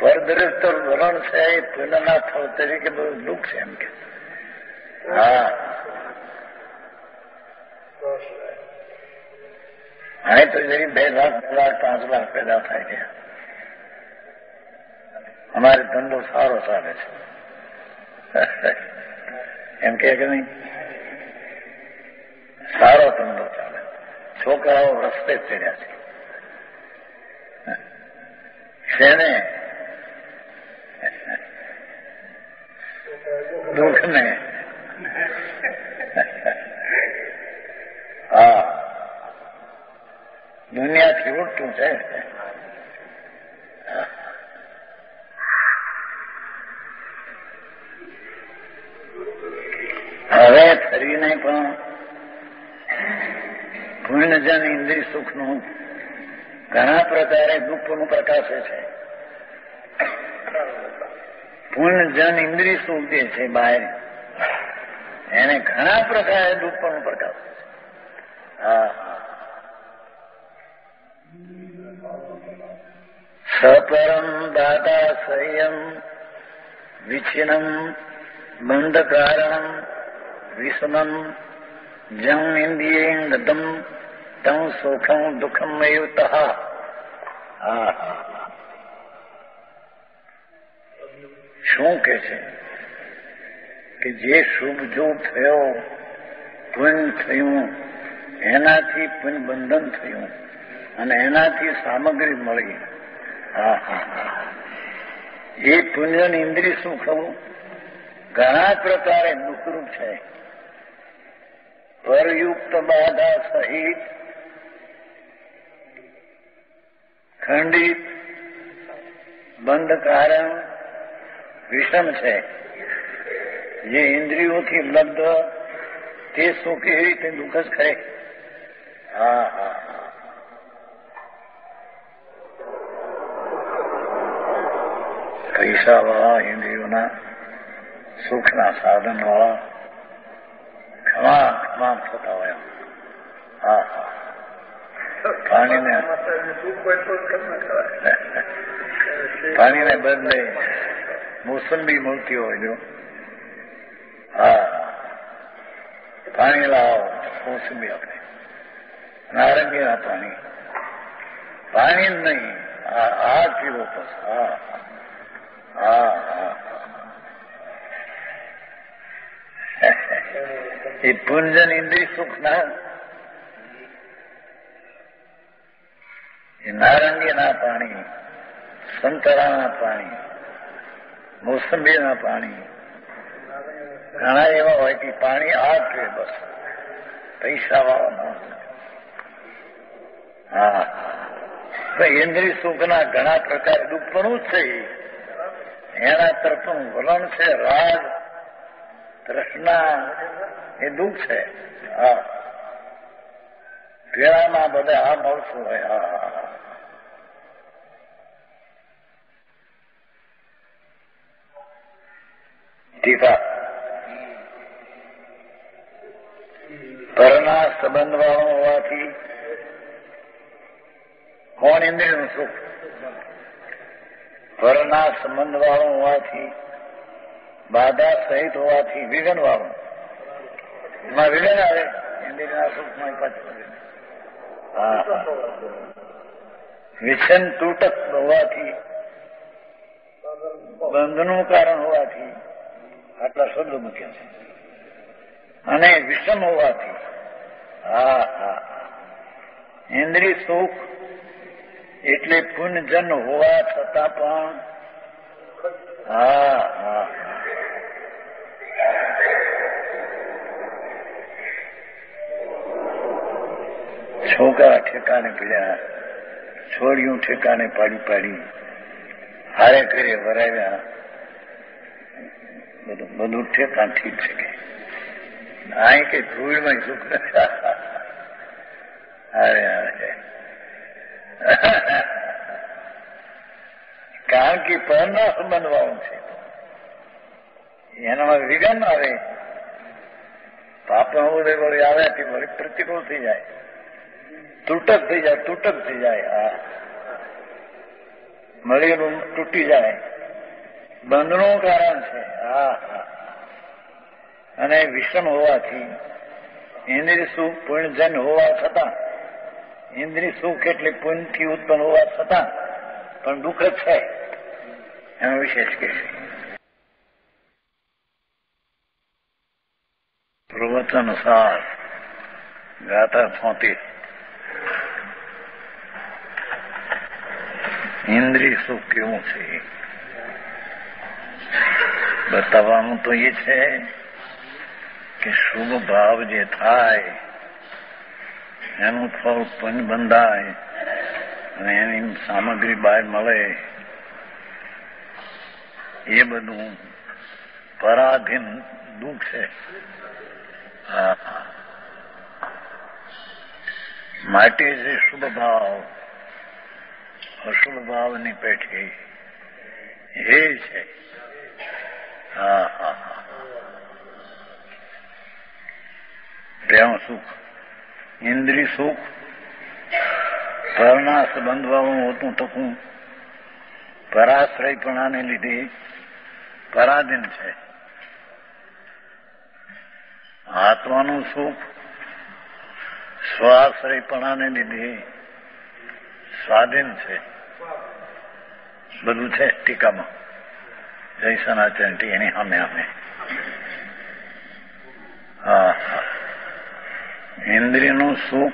પરદ્રષ્ટ વલણ છે એ પુનઃના ફળ તરીકે બહુ દુઃખ છે એમ કે. હા. અહીં તો જરી બે લાખ બે લાખ, પાંચ લાખ પેદા થાય છે. અમારે ધંધો સારો ચાલે છે. એમ કે નહીં સારો ધંધો ચાલે છોકરાઓ રસ્તે જ ચડ્યા છે શેને દુઃખ ને હા દુનિયાથી ઉઠતું છે હવે ફરીને પણ પૂર્ણજન ઇન્દ્રિય સુખનું ઘણા પ્રકારે દુઃખનું પ્રકાશે છે. પૂર્ણજન ઇન્દ્રિય સુખ જે છે બહાર એને ઘણા પ્રકારે દુઃખનું પ્રકાશે છે. હા સપરમ દાદા સંયમ વિચ્છિન્નમ બંધ કારણમ વિષમમ જમ ઇન્દ્રિયેન્દમ તમ સુખમ દુઃખમ યુત શું કે છે? કે જે શુભ જો થયો, પુણ્ય થયું, એનાથી પુણ્ય બંધન થયું અને એનાથી સામગ્રી મળી. હા. એ પુણ્યની ઇન્દ્રિય શું ખબર? ઘણા પ્રકારે દુઃખરૂપ છે. પરયુક્ત બાધા સહિત ખંડિત બંધ કારણ વિષમ છે જે ઇન્દ્રિયોથી લબ્ધ તે સુખ એવી રીતે દુઃખ જ ખરે હા હા હા પૈસા વાળા ઇન્દ્રિયોના સુખના સાધન ઘણા થતા હોય હા હા. પાણીને પાણીને બદલે મોસંબી મળતી હોય જો. હા. પાણી લાવો, મોસંબી આપણે. નારંગીના પાણી. પાણી જ નહીં, આ આ પીવો બસ હા. હા. હા એ પુંજન ઇન્દ્રિય સુખ ના એ નારંગીના પાણી સંતરાના પાણી મોસંબીના પાણી ઘણા એવા હોય કે પાણી આ પીવે બસ પૈસા વાળા હા તો ઇન્દ્રિય સુખના ઘણા પ્રકાર દુઃખનું જ છે એના તરફનું વલણ છે રાગ તૃષ્ણા એ દુઃખ છે. હા. બધા આ મળશું હોય, હા હા પરના સંબંધ વાળો હોવાથી કોણ ઇન્દ્રિયનું સુખ? પરના સંબંધ વાળો હોવાથી, બાધા સહિત હોવાથી વિઘન વાળું એમાં વિલન આવે ઇન્દ્રિયના સુખમાં પાછું વિલન. હા હા. તૂટક હોવાથી બંધનું કારણ હોવાથી આટલા શબ્દ મૂક્યા છે અને વિષમ હોવાથી હા હા ઇન્દ્રિય સુખ એટલે પુનજન હોવા છતાં પણ હા હા છોકરા ઠેકાને પીડ્યા છોડ્યું ઠેકાને પાડી પાડી હારે કરે વરાવ્યા બધું બધું ઠેકાણ ઠીક છે કે અહીં કઈ ધૂળમાં સુખ નથી અરે અરે કારણ કે પરના સંબંધવાળું છે એનામાં વિઘન આવે પાપ ઉદય વળી આવે તે વળી પ્રતિકૂળ થઈ જાય તૂટક થઈ જાય, તૂટક થઈ જાય હા મળેલું તૂટી જાય. બંધનું કારણ છે. હા અને વિષમ હોવાથી ઇન્દ્રિય સુખ પુણ્યજન હોવા છતાં, ઇન્દ્રિય સુખ એટલે પુણ્યથી ઉત્પન્ન હોવા છતાં પણ દુઃખ જ છે. એનો વિશેષ કે છે. પ્રવચન સાર ગાથા છોતેર ઇન્દ્રિય સુખ કેવું છે? બતાવવાનું તો એ છે કે શુભ ભાવ જે થાય, એનું ફળ પણ બંધાય અને એની સામગ્રી બહાર મળે. એ બધું પરાધીન દુઃખ છે. માટે જે શુભ ભાવ અશુભ ભાવની પેઠી એ છે. હા હા હા. પ્રેમ સુખ. ઇન્દ્રિય સુખ. પરના સંબંધવાળું હોતું થકું પરાશ્રયપણાને લીધે પરાધીન છે. આત્માનું સુખ, સ્વાશ્રયપણાને લીધે સ્વાધીન છે. બધું છે ટીકામાં. જય સનાતન એની સામે સામે ઇન્દ્રિયનું સુખ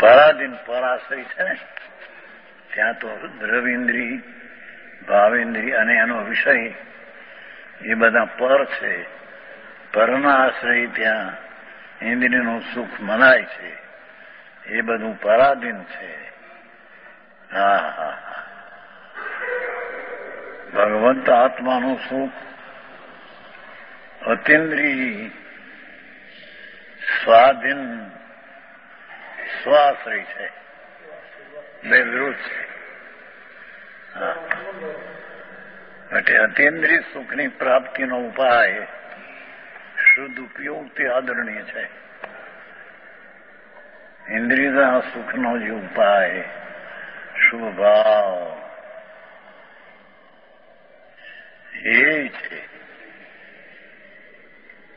પરાધીન પરાશ્રય છે ને? ત્યાં તો દ્રવિન્દ્રી ભાવેન્દ્રી અને એનો વિષય એ બધા પર છે. પરના આશ્રય ત્યાં ઇન્દ્રિયનું સુખ મનાય છે. એ બધું પરાધીન છે. હા હા ભગવંત આત્માનું સુખ અતિન્દ્રિય, સ્વાધીન, સ્વાશ્રય છે. બે વિરોધ છે. એટલે અતિન્દ્રિય સુખની પ્રાપ્તિનો ઉપાય શુદ્ધ ઉપયોગથી આદરણીય છે. ઇન્દ્રિયના સુખનો જે ઉપાય શુભ. ભાવ એ છે.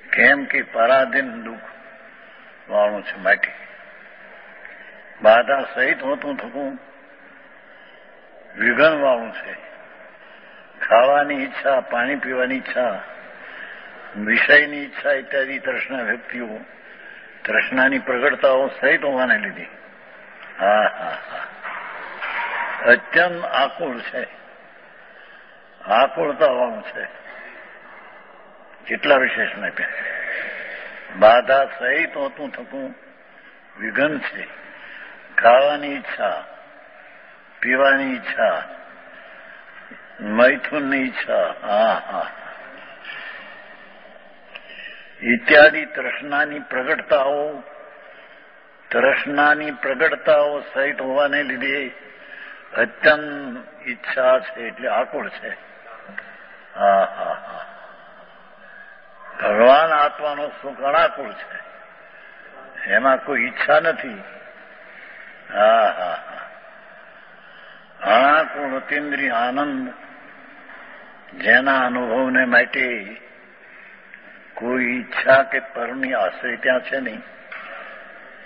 કેમ કે પરાધીન દુઃખ વાળું છે માટે. બાધા સહિત હોતું થતું વિઘન વાળું છે. ખાવાની ઈચ્છા, પાણી પીવાની ઈચ્છા, વિષયની ઈચ્છા ઇત્યાદિ તૃષ્ણા વ્યક્તિઓ તૃષ્ણાની પ્રગટતાઓ સહિત હોવાને લીધી. હા હા હા. અત્યંત આકુળ છે. આકુળતાવાળું છે. કેટલા વિશેષ આપ્યા બાધા સહિત હોતું થતું વિઘન છે. ખાવાની ઈચ્છા, પીવાની ઈચ્છા, મૈથુનની ઈચ્છા, હા હા. ઇત્યાદિ તૃષ્ણાની પ્રગટતાઓ તૃષ્ણાની પ્રગટતાઓ સહિત હોવાને લીધે અત્યંત ઈચ્છા છે એટલે આકુળ છે. ભગવાન આત્માનો સુખ અનાકુળ છે. એમાં કોઈ ઈચ્છા નથી. હા અતિન્દ્રિય આનંદ, જેના અનુભવને માટે કોઈ ઈચ્છા કે પરની આશ્રય ત્યાં છે નહીં.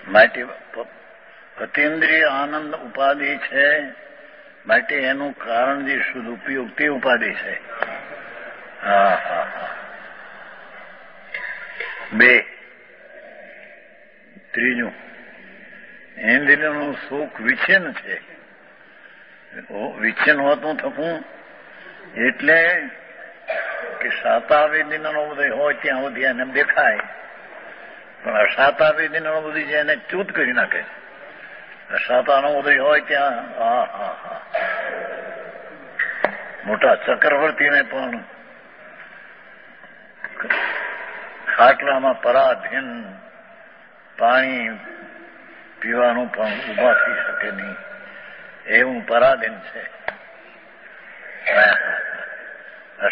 માટે અતિન્દ્રિય આનંદ ઉપાધિ છે. માટે એનું કારણ જે શુદ્ધ ઉપયોગ તે ઉપાધિ છે. હા હા હા. બે. ત્રીજું. ઇન્દ્રિયનું સુખ વિચ્છિન્ન છે. વિચ્છિન્ન હોતું થકું એટલે કે સાતાવેદીનો બધો હોય ત્યાં સુધી એને દેખાય. પણ સાતાવી દિનનો બધી છે એને ચૂત કરી નાખે. અસાતાનો ઉદય હોય ત્યાં. હા હા હા. મોટા ચક્રવર્તીને પણ ખાટલામાં પરાધીન પાણી પીવાનું પણ ઊભા થઈ શકે નહીં. એવું પરાધીન છે.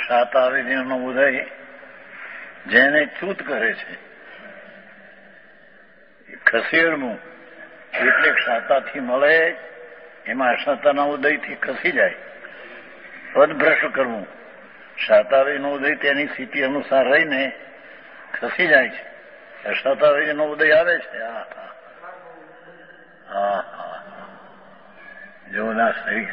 સાતાવીનો ઉદય જેને ચૂત કરે છે. ખસેડવું એટલે સાતાથી મળે, એમાં અસાતાના ઉદયથી ખસી જાય. પદભ્રષ્ટ કરવું. સાતાવીનો ઉદય તેની સ્થિતિ અનુસાર રહીને ખસી જાય છે. અસાતાવીનો ઉદય આવે છે. હા હા હા હા જોના શરીર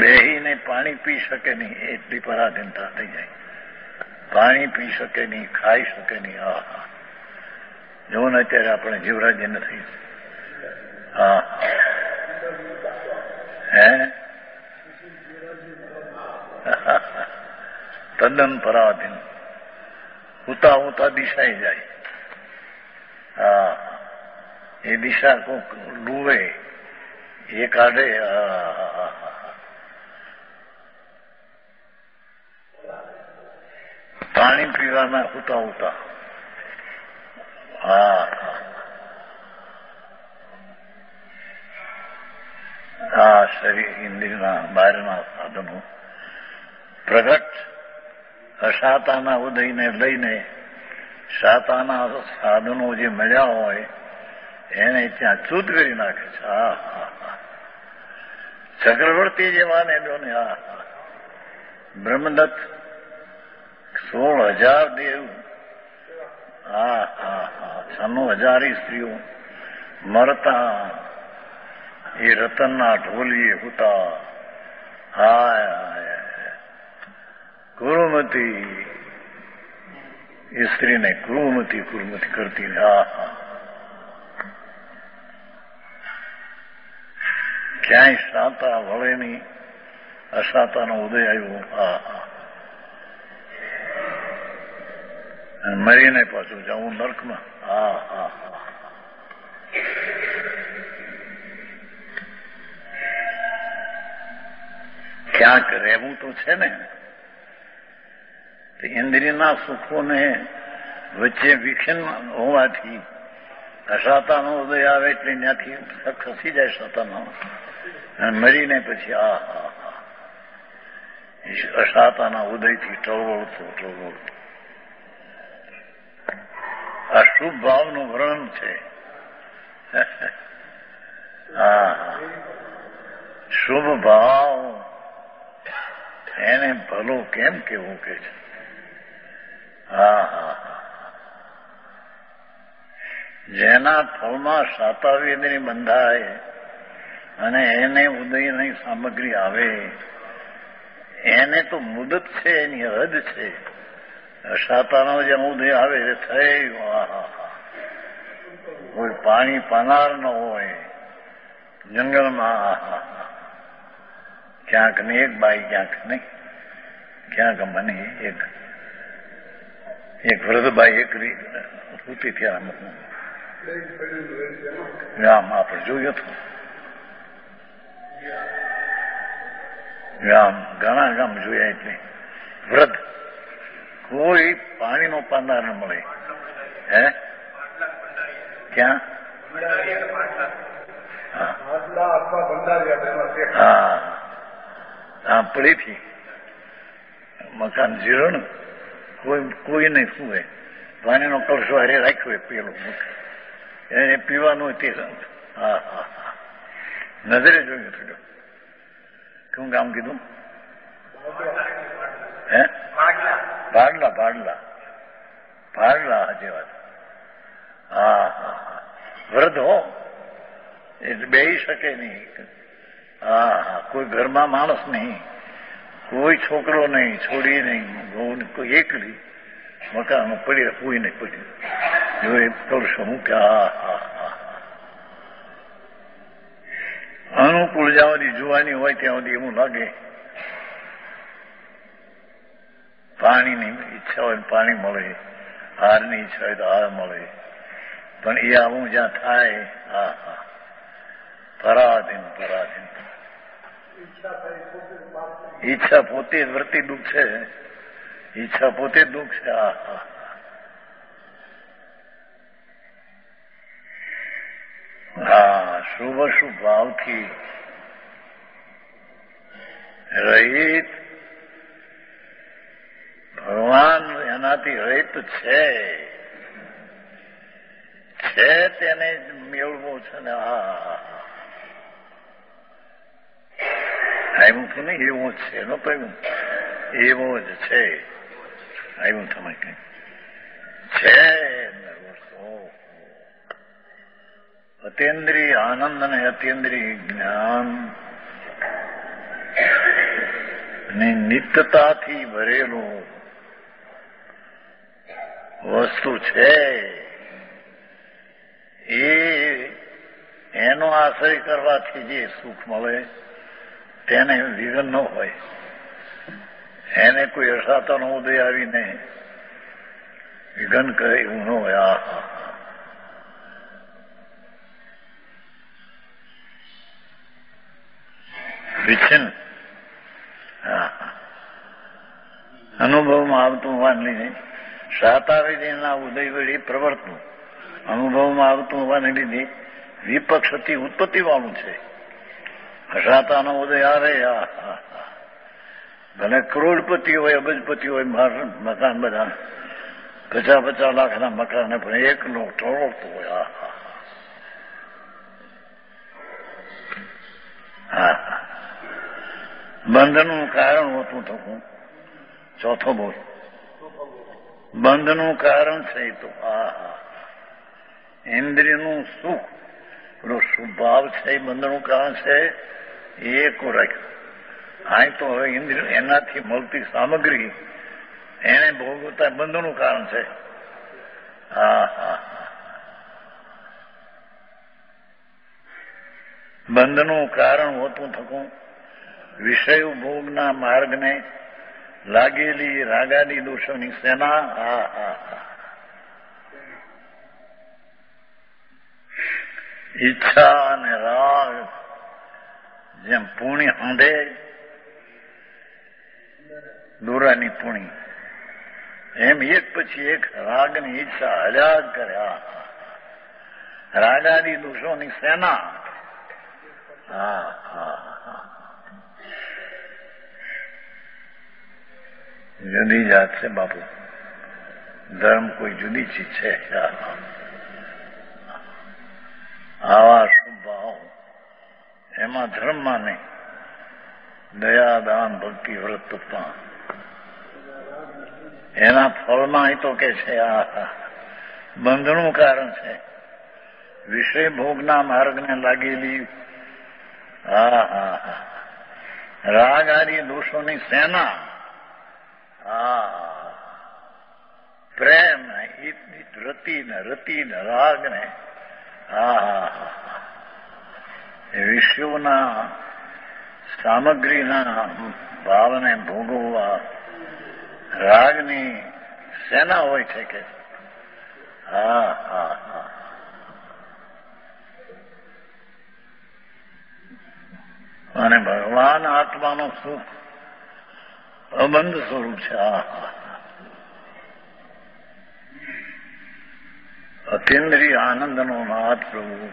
બેહીને પાણી પી શકે નહીં, એટલી પરાધીનતા થઈ જાય. પાણી પી શકે નહીં, ખાઈ શકે નહીં. હા હા જો ને અત્યારે આપણે જીવરાજ્ય નથી. હા. હે? તદ્દન પરાધીન. ઉતા ઉતા દિશાએ જાય. હા. એ દિશા કોક ડૂબે એ કાઢે પાણી પીવાના ઉતા ઉતા. આ શરીર ઇન્દ્રિયના બહારના સાધનો પ્રગટ અસાતાના ઉદયને લઈને સાતાના સાધનો જે મળ્યા હોય એને ત્યાં ચૂત કરી નાખે છે હા ચક્રવર્તી જેવા ને હા બ્રહ્મદત્ત સોળ હજાર દેવ હા હજારી સ્ત્રીઓ. મરતા એ રતનના ઢોલીએ હોતા. હાય હાય ગુરુમતી. એ સ્ત્રીને ગુરુમતી ગુરુમતી કરતી હા હા. ક્યાંય સાતા વળે નહીં. અસાતાનો ઉદય આવ્યો. હા હા અને મરીને પાછું જાઉં નર્કમાં. હા હા હા. ક્યાંક રહેવું તો છે ને. ઇન્દ્રિયના સુખોને વચ્ચે વિખિન્ન હોવાથી સાતાનો ઉદય આવે એટલે ત્યાંથી ખસી જાય સાતાનો. અને મરીને પછી આ હા હા અસાતાના ઉદયથી ટળવળતો ટળવળતો. આ ભાવનું વર્ણન છે. હા. શુભ ભાવ. એને ભલો કેમ કેવું કે છે? હા જેના ફળમાં સાતાવેદની બંધાય અને એને ઉદયની સામગ્રી આવે, એને તો મુદત છે, એની હદ છે. સાતાનો જેમ ઉદય આવે એ થઈ હા હા હા કોઈ પાણી પાનાર ન હોય. જંગલમાં હા હા હા ક્યાંક ને એક બાઈ, ક્યાંક નહીં ક્યાંક મને એક એક વૃદ્ધબાઈ એક સૂતી ત્યાં ગામ આપણે જોયું હતું. ગામ ઘણા ગામ જોયા એટલે વૃદ્ધ કોઈ પાણીનો પાંદા ન મળે હે ક્યાં હા આટલા અથવા ભંડારી બેમાં છે હા આ પડીથી મકાન જીરણ કોઈ કોઈ નહીં સુવે પાણીનો કળશો હારે રાખ્યો પેલો એને પીવાનું હોય તે હા હા હા નજરે જોયું થોડું શું કામ કીધું હે ભાડલા ભાડલા ભાડલા હાજી વાત હા હા વૃદ્ધ હો. એટલે બે શકે નહીં. હા હા. કોઈ ઘરમાં માણસ નહીં. કોઈ છોકરો નહીં, છોડી નહીં. બહુ કોઈ એકલી મકાનમાં પડી કોઈ નહીં પડી જો એ કરશો હું કે, હા હા હા અનુકૂળ જ્યાં જોવાની હોય ત્યાં સુધી એવું લાગે. પાણીની ઈચ્છા હોય પાણી મળે, હારની ઈચ્છા હોય તો હાર મળે. પણ એ આવું જ્યાં થાય, હા હા. પરાધીન પરાધીન. ઈચ્છા પોતે વૃત્તિ દુઃખ છે. ઈચ્છા પોતે દુઃખ છે હા હા. હા, શુભ શુભ ભાવથી રહિત ભગવાન એનાથી રહિત છે. છે તેને જ મેળવું છે ને, હા આવ્યું નહીં, એવું જ છે, એનો કહ્યું એવો જ છે. આવ્યું તમે કઈ? છે અતેન્દ્રિય આનંદ અને અતેન્દ્રિય જ્ઞાન. અને નિત્યતાથી ભરેલું વસ્તુ છે. એ એનો આશ્રય કરવાથી જે સુખ મળે, તેને વિઘન ન હોય. એને કોઈ અસાતાનો ઉદય આવીને વિઘન કરે એવું ન હોય. આ વિચ્છિન્ન. અનુભવમાં આવતું માનલી લીધે સાતાવેદીના ઉદય વળી પ્રવર્તનું. અનુભવમાં આવતું હોવાને લીધે ઉત્પત્તિ વાળું છે. હસાતાનો ઉદય આવે રે હા. ભલે કરોડપતિ હોય, અબજપતિ હોય મકાન બધા. પચાસ પચાસ લાખના મકાન પણ એક નો ટોળતો હોય, આ હા હા હા બંધનું કારણ હોતું થતું ચોથો બોલ. બંધનું કારણ છે તો. હા હા ઇન્દ્રિયનું સુખ. સ્વભાવ છે એ બંધનું કારણ છે. એ રાખ્યું. આ તો હવે ઇન્દ્રિય એનાથી મળતી સામગ્રી એને ભોગવતા બંધનું કારણ છે. હા હા. બંધનું કારણ હોતું થતું વિષય ભોગના માર્ગને લાગેલી રાગાની દોષોની સેના, હા હા ઈચ્છા અને રાગ જેમ પૂણી હંધે, દોરાની પૂણી. એમ એક પછી એક રાગની ઈચ્છા હલ્યા જ કરે, હા હા. દોષોની સેના. હા હા હા જુદી જાત છે બાપુ ધર્મ કોઈ જુદી ચીજ છે. આવા ભાવ એમાં ધર્મમાં નહીં દયા દાન ભક્તિ વ્રત તપા એના ફળમાં એ તો કે છે આ બંધનું કારણ છે વિષય ભોગના માર્ગને લાગેલી હા હા હા રાગ આદિ દોષોની સેના પ્રેમ ને હિતની રતિ ને રતિ ને રાગ ને હા વિષયોના સામગ્રીના ભાવને ભોગવવા રાગની સેના હોય છે કે? હા હા હા. અને ભગવાન આત્માનું સુખ અબંધ સ્વરૂપ છે અતિન્દ્રિય આનંદનો નાથ પ્રભુ.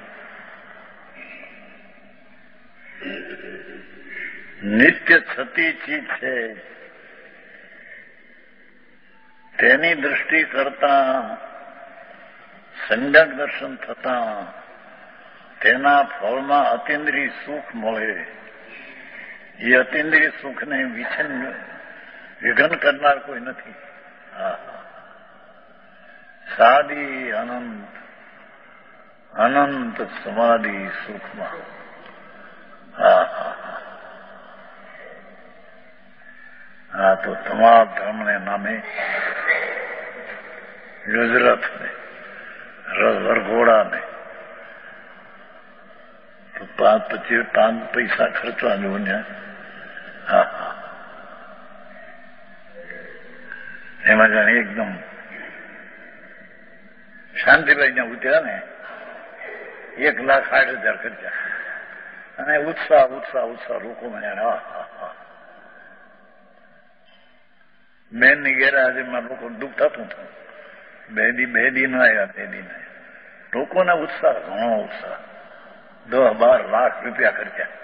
નિત્ય થતી ચીજ છે. તેની દ્રષ્ટિ કરતા, સંજ્ઞક દર્શન થતા, તેના ફળમાં અતિન્દ્રિય સુખ મળે. એ અતિન્દ્રિય સુખને વિછિન્ન વિઘન કરનાર કોઈ નથી. સાદી અનંત અનંત સમાધિ સુખમાં. હા, તો તમામ ધર્મને નામે ગુજરાતને વરઘોડાને તો પાંચ પચીસ પાંચ પૈસા ખર્ચવા જો ને. હા હા એમાં જાણે એકદમ શાંતિભાઈ ત્યાં ઉતર્યા ને એક લાખ સાઠ હજાર ખર્ચા અને ઉત્સાહ ઉત્સાહ ઉત્સાહ લોકો મને હા હા હા બેનની ગેરહાજરીમાં લોકો દુઃખ થતું હતું બે દી બે દી ના આવ્યા બે દી ના આવ્યા. લોકોને ઉત્સાહ ઘણો ઉત્સાહ દસ બાર લાખ રૂપિયા ખર્ચ્યા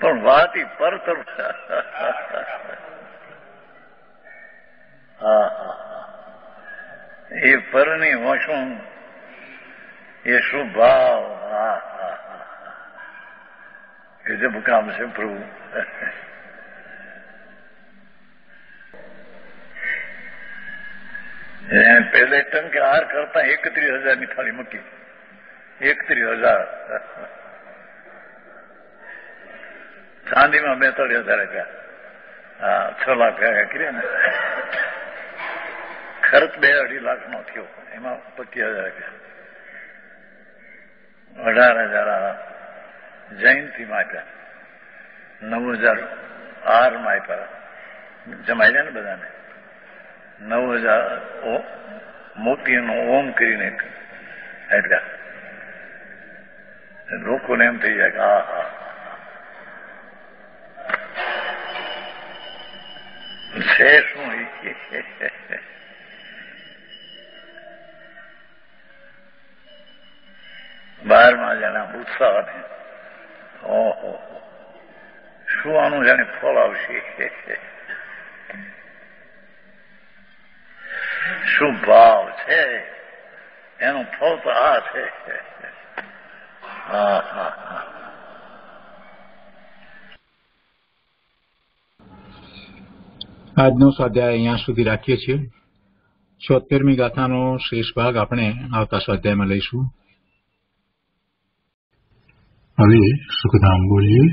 પણ વાત ઈ પરતર હા હા હા. એ પરની હોશું એ શું ભાવ હા હા હા ગજબ કામ છે પ્રભુ. એને પહેલે ટન કે હાર કરતા એકત્રીસ હજારની થાળી મૂકી. એકત્રીસ હજાર. ચાંદીમાં બેતાળીસ હજાર રૂપિયા હા, છ લાખ ભેગા કર્યા ને? ખર્ચ બે અઢી લાખ નો થયો. એમાં પચીસ હજાર રૂપિયા અઢાર હજાર આ જયંતિમાં આપ્યા. નવ હજાર આરમાં આપ્યા. જમાઈ જાય ને બધાને? નવ હજાર ઓ- મોતીનો ઓમ કરીને આપ્યા. લોકોને એમ થઈ જાય કે હા હા છે શું ઈ? બારમાં જણા ઉત્સાહ ને ઓહો. શું આનું જાણે ફળ આવશે? શું ભાવ છે? એનું ફળ તો આ છે. આજનો સ્વાધ્યાય અહીંયા સુધી રાખીએ છીએ. છોતેરમી ગાથાનો શેષ ભાગ આપણે આવતા સ્વાધ્યાયમાં લઈશું. હવે સુખધામ બોલીએ